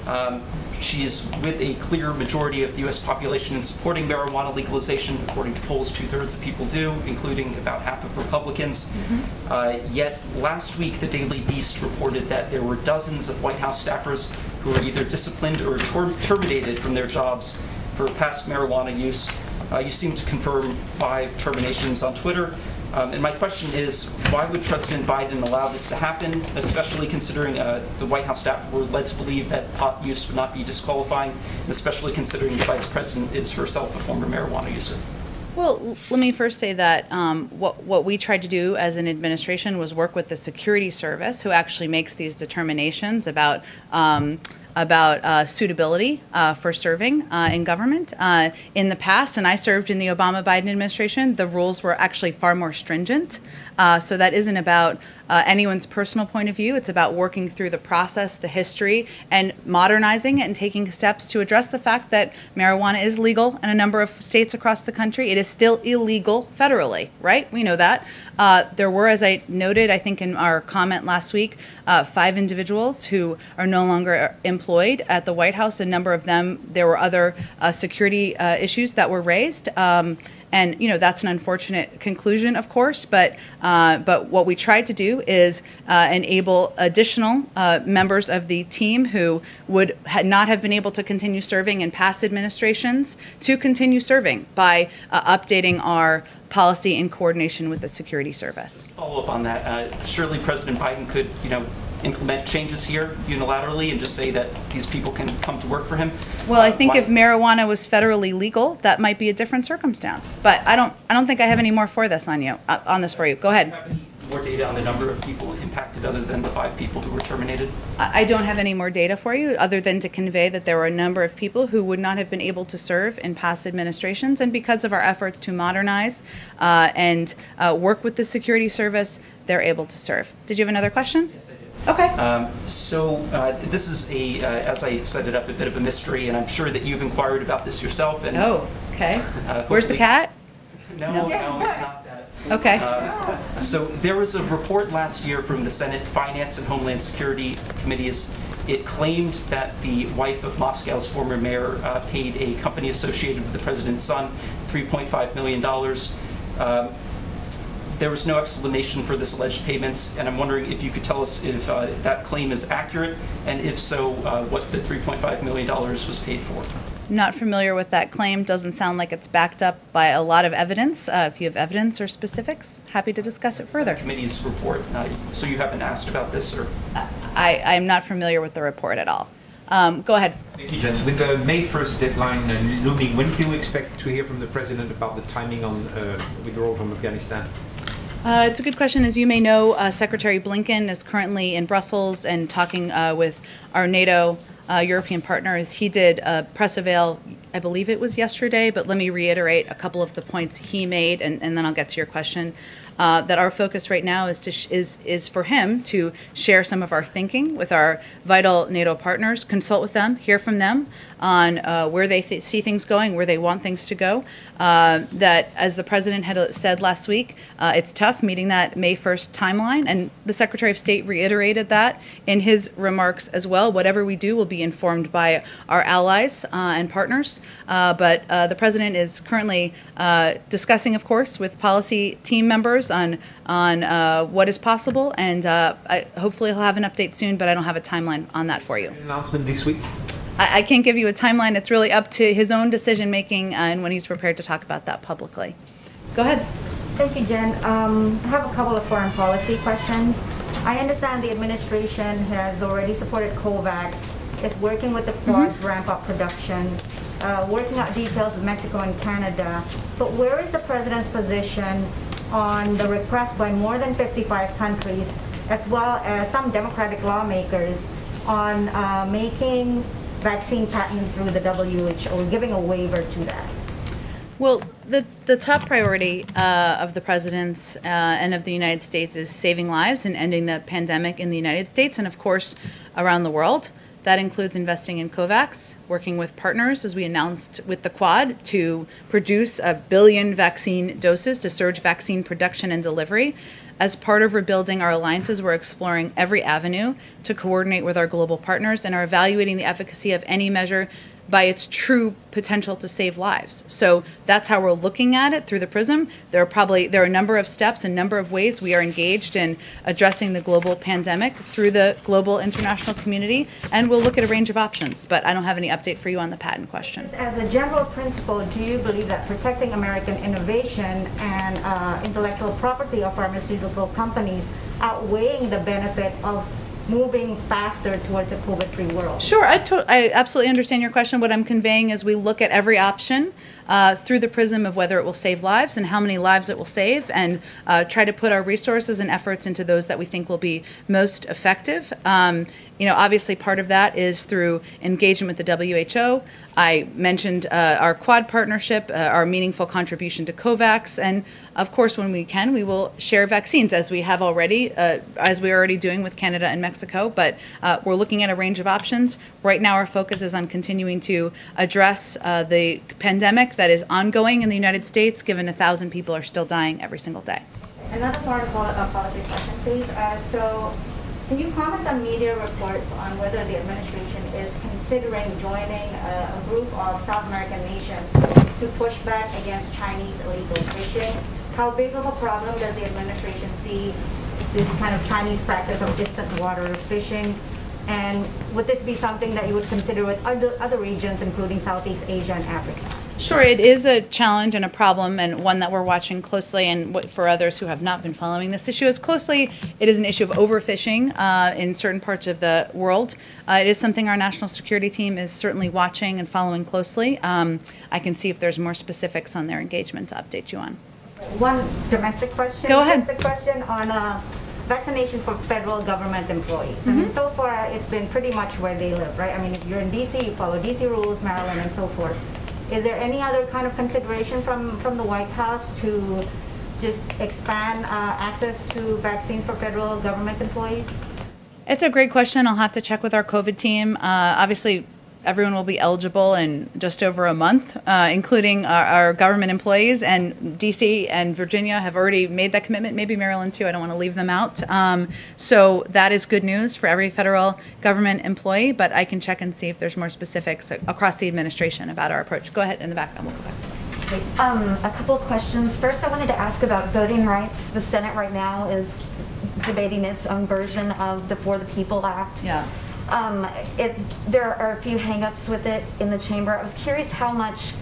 Um, she is with a clear majority of the U.S. population in supporting marijuana legalization. According to polls, two thirds of people do, including about half of Republicans. Mm-hmm. Uh, yet last week, the Daily Beast reported that there were dozens of White House staffers who were either disciplined or ter- terminated from their jobs for past marijuana use. Uh, you seem to confirm five terminations on Twitter. Um, and my question is, why would President Biden allow this to happen, especially considering uh, the White House staff were led to believe that pot use would not be disqualifying, and especially considering the Vice President is herself a former marijuana user? Well, let me first say that um, what what we tried to do as an administration was work with the security service, who actually makes these determinations about um, about uh, suitability uh, for serving uh, in government. Uh, in the past, and I served in the Obama Biden administration, the rules were actually far more stringent. Uh, so that isn't about uh, anyone's personal point of view. It's about working through the process, the history, and modernizing it and taking steps to address the fact that marijuana is legal in a number of states across the country. It is still illegal federally, right? We know that. Uh, there were, as I noted, I think in our comment last week, uh, five individuals who are no longer employed at the White House. A number of them, there were other uh, security uh, issues that were raised. Um, and you know that's an unfortunate conclusion, of course. But uh, but what we tried to do is uh, enable additional uh, members of the team who would ha- not have been able to continue serving in past administrations to continue serving by uh, updating our policy in coordination with the security service. Follow up on that. Uh, surely President Biden could, you know, implement changes here unilaterally and just say that these people can come to work for him. Well, I think why- if marijuana was federally legal, that might be a different circumstance. But I don't, I don't think I have any more for this on you, uh, on this for you. Go ahead. more data on the number of people impacted other than the five people who were terminated? I don't have any more data for you, other than to convey that there were a number of people who would not have been able to serve in past administrations, and because of our efforts to modernize uh, and uh, work with the security service, they're able to serve. Did you have another question? Yes. Okay. Um, So uh, this is a, uh, as I set it up, a bit of a mystery, and I'm sure that you've inquired about this yourself. and, Oh, okay. uh, Where's the cat? No, No. no, it's not that. Okay. Uh, So there was a report last year from the Senate Finance and Homeland Security Committees. It claimed that the wife of Moscow's former mayor uh, paid a company associated with the president's son $3.5 million. Um, There was no explanation for this alleged payment, and I'm wondering if you could tell us if uh, that claim is accurate, and if so, uh, what the $3.5 million was paid for. Not familiar with that claim. Doesn't sound like it's backed up by a lot of evidence. Uh, if you have evidence or specifics, happy to discuss it further. Committee's report. Uh, So you haven't asked about this, or? I, I'm not familiar with the report at all. Um, go ahead. Thank you, Jens. With the May 1st deadline uh, looming, when do you expect to hear from the President about the timing on uh, withdrawal from Afghanistan? Uh, it's a good question. As you may know, uh, Secretary Blinken is currently in Brussels and talking uh, with our NATO uh, European partners. He did a press avail, I believe it was yesterday, but let me reiterate a couple of the points he made, and, and then I'll get to your question. Uh, that our focus right now is to sh- is is for him to share some of our thinking with our vital NATO partners, consult with them, hear from them on uh, where they th- see things going, where they want things to go. Uh, that, as the president had said last week, uh, it's tough meeting that May 1st timeline, and the Secretary of State reiterated that in his remarks as well. Whatever we do will be informed by our allies uh, and partners. Uh, but uh, the president is currently uh, discussing, of course, with policy team members on on uh, what is possible, and uh, I, hopefully he'll have an update soon. But I don't have a timeline on that for you. An announcement this week? I, I can't give you a timeline. It's really up to his own decision making uh, and when he's prepared to talk about that publicly. Go ahead. Thank you, Jen. Um, I have a couple of foreign policy questions. I understand the administration has already supported COVAX, is working with the Quad to ramp up production, uh, working out details with Mexico and Canada. But where is the president's position on the request by more than 55 countries, as well as some democratic lawmakers, on uh, making vaccine patent through the WHO, giving a waiver to that? Well, the, the top priority uh, of the president's uh, and of the United States is saving lives and ending the pandemic in the United States and, of course, around the world. That includes investing in COVAX, working with partners, as we announced with the Quad, to produce a billion vaccine doses to surge vaccine production and delivery. As part of rebuilding our alliances, we're exploring every avenue to coordinate with our global partners and are evaluating the efficacy of any measure by its true potential to save lives. So that's how we're looking at it through the prism. There are probably there are a number of steps, and number of ways we are engaged in addressing the global pandemic through the global international community, and we'll look at a range of options. But I don't have any update for you on the patent question. As a general principle, do you believe that protecting American innovation and uh, intellectual property of pharmaceutical companies outweighing the benefit of moving faster towards a COVID-free world? Sure, I, I absolutely understand your question. What I'm conveying is we look at every option uh, through the prism of whether it will save lives and how many lives it will save, and uh, try to put our resources and efforts into those that we think will be most effective. Um, you know, obviously, part of that is through engagement with the WHO. I mentioned uh, our Quad partnership, uh, our meaningful contribution to COVAX, and of course, when we can, we will share vaccines as we have already, uh, as we're already doing with Canada and Mexico. But uh, we're looking at a range of options. Right now, our focus is on continuing to address uh, the pandemic that is ongoing in the United States, given a thousand people are still dying every single day. Another part of poli- policy question, please. So, can you comment on media reports on whether the administration is considering joining a, a group of South American nations to push back against Chinese illegal fishing? How big of a problem does the administration see this kind of Chinese practice of distant water fishing? And would this be something that you would consider with other, other regions, including Southeast Asia and Africa? Sure, it is a challenge and a problem, and one that we're watching closely. And what, for others who have not been following this issue as closely, it is an issue of overfishing uh, in certain parts of the world. Uh, it is something our national security team is certainly watching and following closely. Um, I can see if there's more specifics on their engagement to update you on. One domestic question. Go ahead. The question on uh, vaccination for federal government employees. I mean, so far, it's been pretty much where they live, right? I mean, if you're in DC, you follow DC rules, Maryland, and so forth. Is there any other kind of consideration from, from the White House to just expand uh, access to vaccines for federal government employees? It's a great question. I'll have to check with our COVID team. Uh, obviously, everyone will be eligible in just over a month, uh, including our, our government employees. And DC and Virginia have already made that commitment. Maybe Maryland too. I don't want to leave them out. Um, so that is good news for every federal government employee. But I can check and see if there's more specifics across the administration about our approach. Go ahead in the back, and we'll go back. Um, a couple of questions. First, I wanted to ask about voting rights. The Senate right now is debating its own version of the For the People Act. Yeah. Um, it, there are a few hangups with it in the chamber. I was curious how much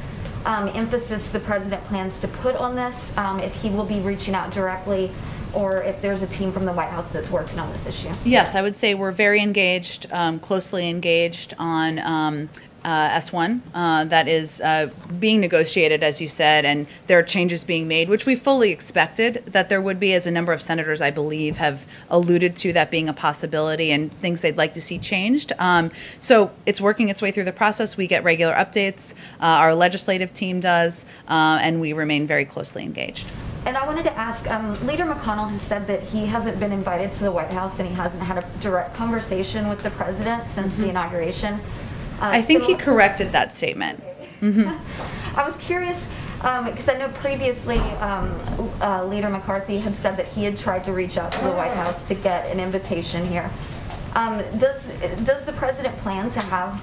um, emphasis the president plans to put on this, um, if he will be reaching out directly, or if there's a team from the White House that's working on this issue. Yes, I would say we're very engaged, um, closely engaged on um, uh, S1 uh, that is uh, being negotiated, as you said, and there are changes being made, which we fully expected that there would be, as a number of senators, I believe, have alluded to that being a possibility and things they'd like to see changed. Um, so it's working its way through the process. We get regular updates, uh, our legislative team does, uh, and we remain very closely engaged. And I wanted to ask, um, Leader McConnell has said that he hasn't been invited to the White House and he hasn't had a direct conversation with the president since the inauguration. Uh, I think he corrected that statement. hmm I was curious because I know previously um, uh, Leader McCarthy had said that he had tried to reach out to the White House to get an invitation here. Um, does does the president plan to have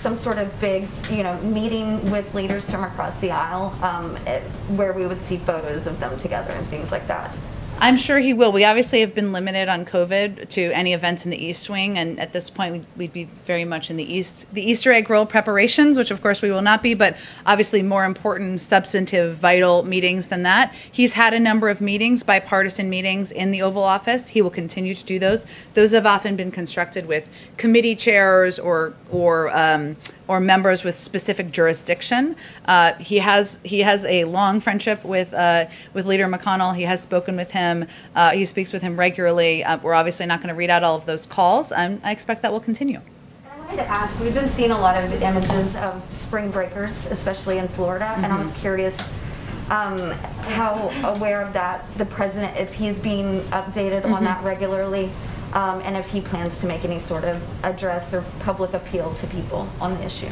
some sort of big, you know, meeting with leaders from across the aisle um, eh, where we would see photos of them together and things like that? I'm sure he will. We obviously have been limited on COVID to any events in the East Wing, and at this point, we'd, be very much in the East, the Easter egg roll preparations, which of course we will not be, but obviously more important, substantive, vital meetings than that. He's had a number of meetings, bipartisan meetings in the Oval Office. He will continue to do those. Those have often been constructed with committee chairs or or um, or members with specific jurisdiction. Uh, he has he has a long friendship with uh, with Leader McConnell. He has spoken with him. Uh, he speaks with him regularly. Uh, we're obviously not going to read out all of those calls. and I expect that will continue. I wanted to ask, we've been seeing a lot of images of spring breakers, especially in Florida, and I was Mhm. curious um, how aware of that the president, if he's being updated on Mhm. that regularly, um, and if he plans to make any sort of address or public appeal to people on the issue.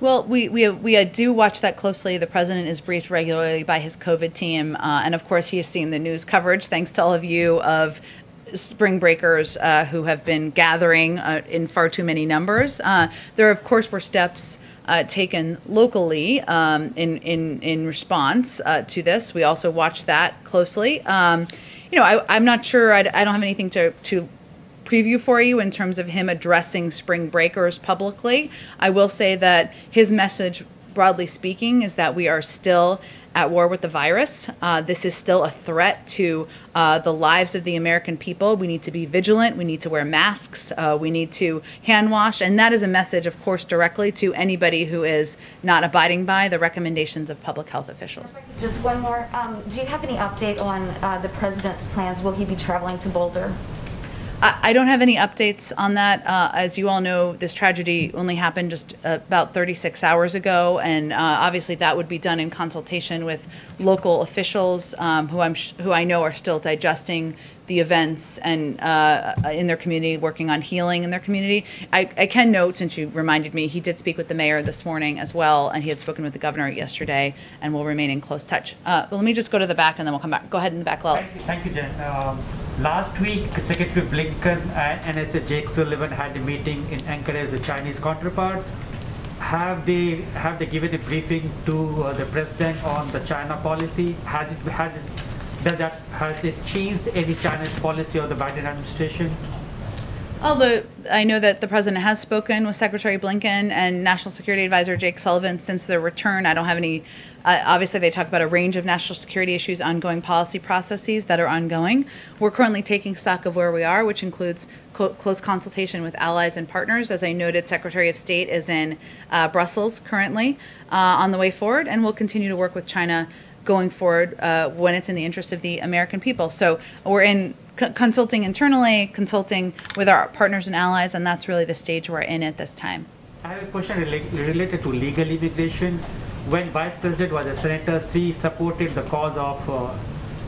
Well, we, we, we do watch that closely. The president is briefed regularly by his COVID team. Uh, and of course, he has seen the news coverage, thanks to all of you, of spring breakers uh, who have been gathering uh, in far too many numbers. Uh, there, of course, were steps. Uh, taken locally um, in, in, in response uh, to this. We also watch that closely. Um, you know, I, I'm not sure, I, I don't have anything to, to preview for you in terms of him addressing spring breakers publicly. I will say that his message, broadly speaking, is that we are still at war with the virus. Uh, this is still a threat to uh, the lives of the American people. We need to be vigilant. We need to wear masks. Uh, we need to hand wash. And that is a message, of course, directly to anybody who is not abiding by the recommendations of public health officials. Just one more. Um, do you have any update on uh, the president's plans? Will he be traveling to Boulder? I I don't have any updates on that. Uh, as you all know, this tragedy only happened just uh, about 36 hours ago, and uh, obviously that would be done in consultation with local officials um, who I'm who I know are still digesting the events and uh, in their community, working on healing in their community. I, I can note, since you reminded me, he did speak with the mayor this morning as well, and he had spoken with the governor yesterday, and will remain in close touch. Uh, well, let me just go to the back, and then we'll come back. Go ahead in the back, Lel. Thank you, Jen. Um, last week, Secretary Blinken and NSA Jake Sullivan had a meeting in Anchorage with Chinese counterparts. Have they have they given a briefing to uh, the president on the China policy? Has it, has it, does that has it changed any China's policy of the Biden administration? Although I know that the president has spoken with Secretary Blinken and National Security Advisor Jake Sullivan since their return. I don't have any. Uh, obviously, they talk about a range of national security issues, ongoing policy processes that are ongoing. We're currently taking stock of where we are, which includes co- close consultation with allies and partners. As I noted, Secretary of State is in uh, Brussels currently uh, on the way forward, and we'll continue to work with China going forward uh, when it's in the interest of the American people. So we're in consulting internally, consulting with our partners and allies, and that's really the stage we're in at this time. I have a question rela- related to legal immigration. When Vice President was a senator, she supported the cause of uh,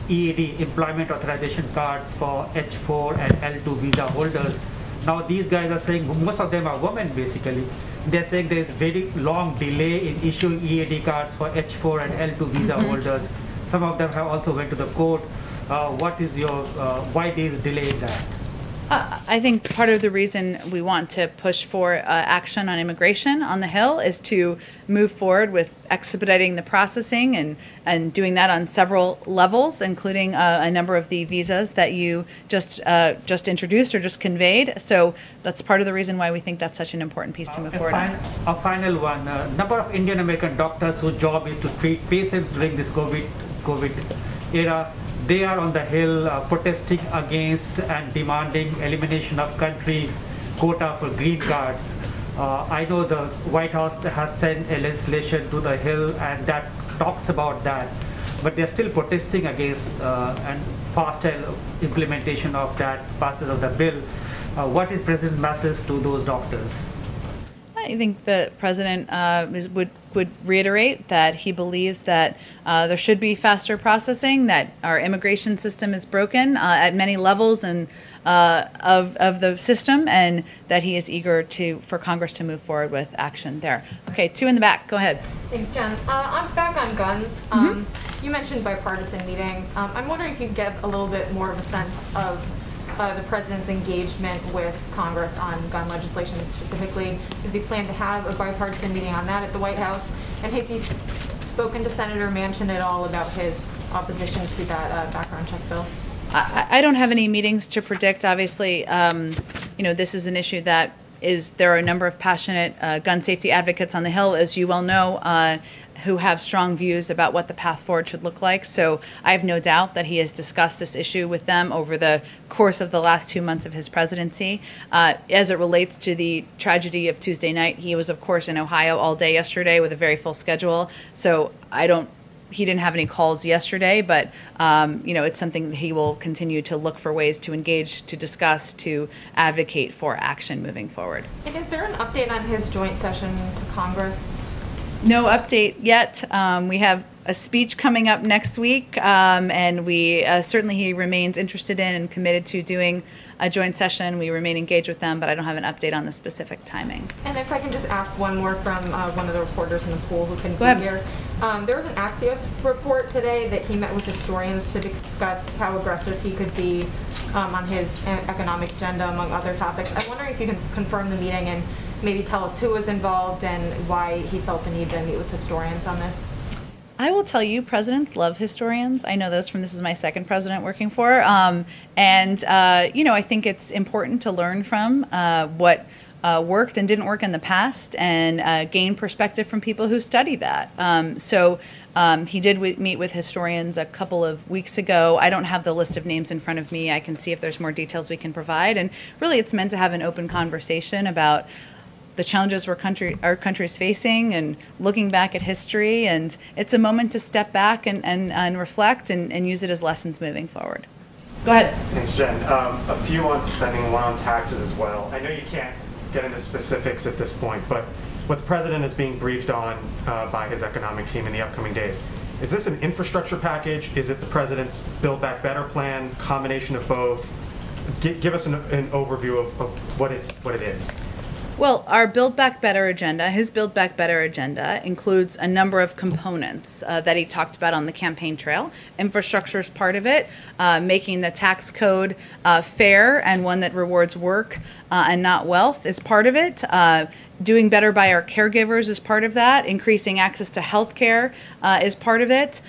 EAD, employment authorization cards for H4 and L2 visa holders. Now these guys are saying, most of them are women basically, they're saying there is very long delay in issuing EAD cards for H4 and L2 visa Mhm. holders. Some of them have also went to the court. Uh, what is your, uh, why there is delay in that? Uh, I think part of the reason we want to push for uh, action on immigration on the Hill is to move forward with expediting the processing and, and doing that on several levels, including uh, a number of the visas that you just uh, just introduced or just conveyed. So that's part of the reason why we think that's such an important piece to move A, forward on. a final one. A number of Indian American doctors whose job is to treat patients during this COVID, COVID era, they are on the Hill uh, protesting against and demanding elimination of country quota for green cards. Uh, I know the White House has sent a legislation to the Hill and that talks about that, but they're still protesting against uh, and faster implementation of that passage of the bill. Uh, what is President message to those doctors? I think the president uh, is, would would reiterate that he believes that uh, there should be faster processing, that our immigration system is broken uh, at many levels and uh, of of the system, and that he is eager to for Congress to move forward with action there. Okay, two in the back. Go ahead. Thanks, Jen. Uh, I'm back on guns. Um, You mentioned bipartisan meetings. Um, I'm wondering if you could give a little bit more of a sense of uh, the president's engagement with Congress on gun legislation specifically. Does he plan to have a bipartisan meeting on that at the White House? And has he spoken to Senator Manchin at all about his opposition to that uh, background check bill? I, I don't have any meetings to predict. Obviously, um, you know, this is an issue that is there are a number of passionate uh, gun safety advocates on the Hill, as you well know, uh, who have strong views about what the path forward should look like. So I have no doubt that he has discussed this issue with them over the course of the last two months of his presidency. Uh, as it relates to the tragedy of Tuesday night, he was, of course, in Ohio all day yesterday with a very full schedule. So I don't he didn't have any calls yesterday, but um, you know it's something he will continue to look for ways to engage, to discuss, to advocate for action moving forward. And is there an update on his joint session to Congress? No update yet. Um, we have a speech coming up next week, um, and we uh, certainly he remains interested in and committed to doing a joint session. We remain engaged with them, but I don't have an update on the specific timing. And if I can just ask one more from uh, one of the reporters in the pool who couldn't Go be ahead. here. Um, there was an Axios report today that he met with historians to discuss how aggressive he could be um, on his economic agenda, among other topics. I'm wondering if you can confirm the meeting and maybe tell us who was involved and why he felt the need to meet with historians on this. I will tell you, presidents love historians. I know this from this is my second president working for, um, and uh, you know I think it's important to learn from uh, what uh, worked and didn't work in the past, and uh, gain perspective from people who study that. Um, so. Um, he did meet with historians a couple of weeks ago. I don't have the list of names in front of me. I can see if there's more details we can provide. And really, it's meant to have an open conversation about the challenges our country our country is facing and looking back at history and it's a moment to step back and, and, and reflect and, and use it as lessons moving forward go ahead Thanks, Jen. Um, a few on spending, one on taxes as well. I know you can't get into specifics at this point, but what the president is being briefed on uh, by his economic team in the upcoming days. Is this an infrastructure package? Is it the president's Build Back Better plan? Combination of both? Gi- give us an, an overview of, of what it what it is. Well, our Build Back Better agenda, his Build Back Better agenda, includes a number of components uh, that he talked about on the campaign trail. Infrastructure is part of it, uh, making the tax code uh, fair and one that rewards work uh, and not wealth is part of it. Uh, doing better by our caregivers is part of that. Increasing access to health care uh, is part of it.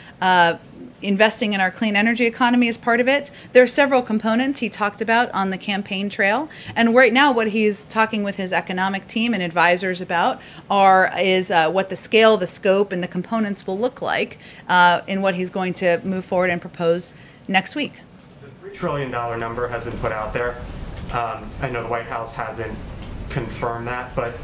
Investing in our clean energy economy is part of it. There are several components he talked about on the campaign trail, and right now, what he's talking with his economic team and advisors about are is uh, what the scale, the scope, and the components will look like uh, in what he's going to move forward and propose next week. The $3 trillion number has been put out there. Um, I know the White House hasn't confirmed that, but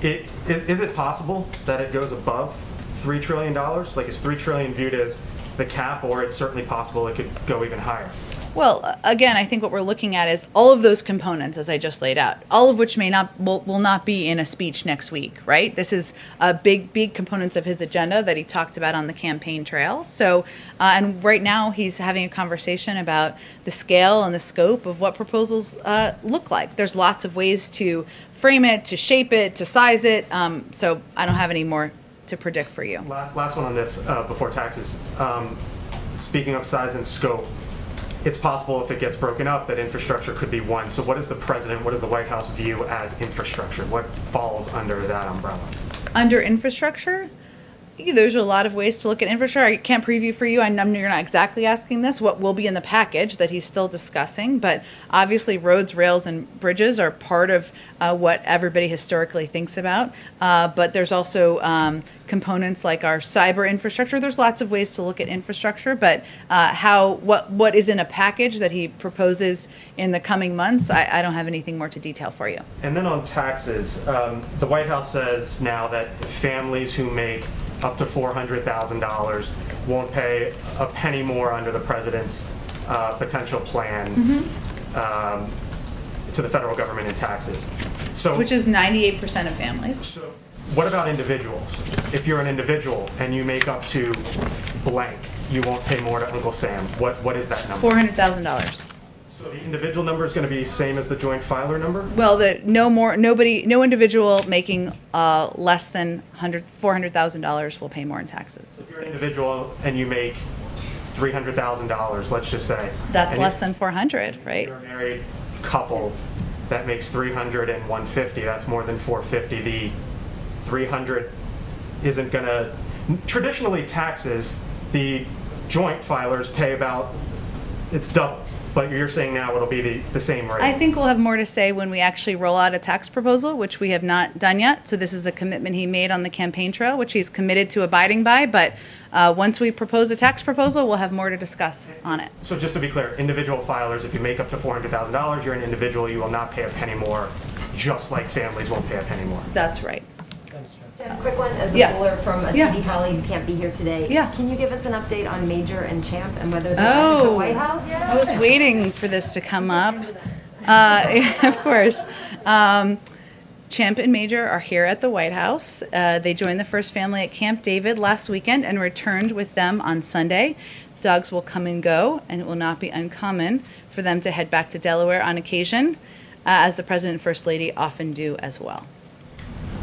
it, is, is it possible that it goes above $3 trillion? Like, is 3 trillion viewed as the cap, or it's certainly possible it could go even higher? Well, again, I think what we're looking at is all of those components, as I just laid out, all of which may not will, will not be in a speech next week, right? This is a big, big components of his agenda that he talked about on the campaign trail. So, uh, and right now he's having a conversation about the scale and the scope of what proposals uh, look like. There's lots of ways to frame it, to shape it, to size it. Um, so, I don't have any more to predict for you. Last, last one on this uh, before taxes. Um, speaking of size and scope, it's possible if it gets broken up that infrastructure could be one. So, what does the president, what does the White House view as infrastructure? What falls under that umbrella? Under infrastructure, there's a lot of ways to look at infrastructure. I can't preview for you. I know you're not exactly asking this. What will be in the package that he's still discussing, but obviously roads, rails, and bridges are part of uh, what everybody historically thinks about. Uh, but there's also um, components like our cyber infrastructure. There's lots of ways to look at infrastructure, but uh, how what what is in a package that he proposes in the coming months, I, I don't have anything more to detail for you. And then on taxes, um, the White House says now that families who make up to $400,000 won't pay a penny more under the president's uh, potential plan um, to the federal government in taxes. So, Which is 98% of families. so what about individuals? If you're an individual and you make up to blank, you won't pay more to Uncle Sam. What what is that number? $400,000. So the individual number is going to be same as the joint filer number? Well, the no more nobody no individual making uh, less than 100 $400,000 will pay more in taxes. If you're an individual and you make $300,000, let's just say. That's less than 400, right? You're a married couple that makes 300 and 150, that's more than 450. The 300 isn't gonna, traditionally taxes, the joint filers pay about, it's double. But you're saying now it'll be the, the same rate? I think we'll have more to say when we actually roll out a tax proposal, which we have not done yet. So this is a commitment he made on the campaign trail, which he's committed to abiding by. But uh, once we propose a tax proposal, we'll have more to discuss on it. So just to be clear, individual filers, if you make up to $400,000, you're an individual, you will not pay a penny more, just like families won't pay a penny more. That's right. Jen, quick one, as the Yeah. puller from a Yeah. TV colleague who can't be here today. Yeah. Can you give us an update on Major and Champ and whether they're at the Oh, White House? I was waiting for this to come up. Uh, of course. Um, Champ and Major are here at the White House. Uh, they joined the first family at Camp David last weekend and returned with them on Sunday. Dogs will come and go, and it will not be uncommon for them to head back to Delaware on occasion, uh, as the President and First Lady often do as well.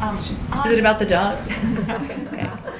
Um, Is it about the dogs?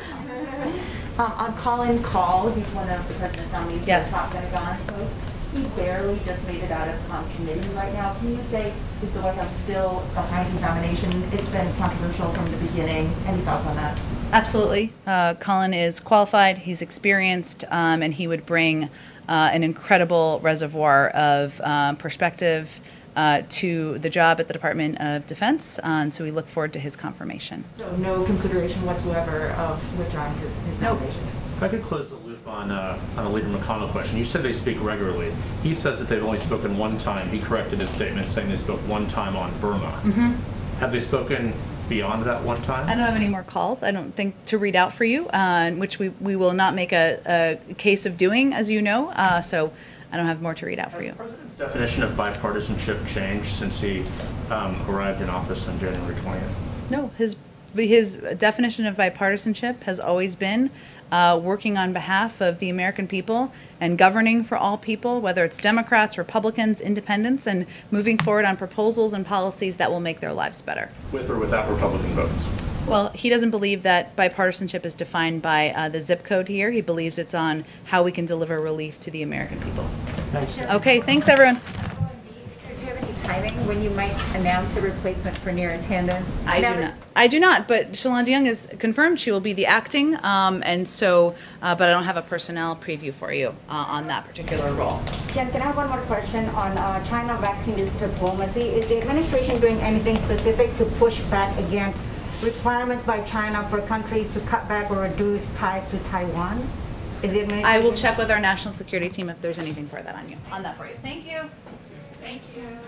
Um, on Colin Kahl, he's one of the president's nominees Yes. the top Pentagon post. He barely just made it out of um, committee right now. Can you say, is the White House still behind his nomination? It's been controversial from the beginning. Any thoughts on that? Absolutely. Uh, Colin is qualified, he's experienced, um, and he would bring uh, an incredible reservoir of um, perspective uh, to the job at the Department of Defense. Uh, and so we look forward to his confirmation. So no consideration whatsoever of withdrawing his, his nomination? If I could close the loop on, uh, on a Leader McConnell question. You said they speak regularly. He says that they've only spoken one time. He corrected his statement saying they spoke one time on Burma. Mhm. Have they spoken beyond that one time? I don't have any more calls, I don't think, to read out for you, uh, which we, we will not make a, a case of doing, as you know. Uh, so I don't have more to read out for you. His definition of bipartisanship changed since he um, arrived in office on January 20th. No, his his definition of bipartisanship has always been uh, working on behalf of the American people and governing for all people, whether it's Democrats, Republicans, Independents, and moving forward on proposals and policies that will make their lives better. With or without Republican votes. Well, he doesn't believe that bipartisanship is defined by uh, the zip code here. He believes it's on how we can deliver relief to the American people. Thanks. Okay, thanks everyone. Do you have any timing when you might announce a replacement for Neera Tanden? I Now do not. I do not. But Shalanda Young is confirmed. She will be the acting, um, and so. Uh, but I don't have a personnel preview for you uh, on that particular role. Jen, can I have one more question on uh, China vaccine diplomacy? Is the administration doing anything specific to push back against requirements by China for countries to cut back or reduce ties to Taiwan? Is the administration? I will check with our national security team if there's anything for that on you on that for you. Thank you. Thank you.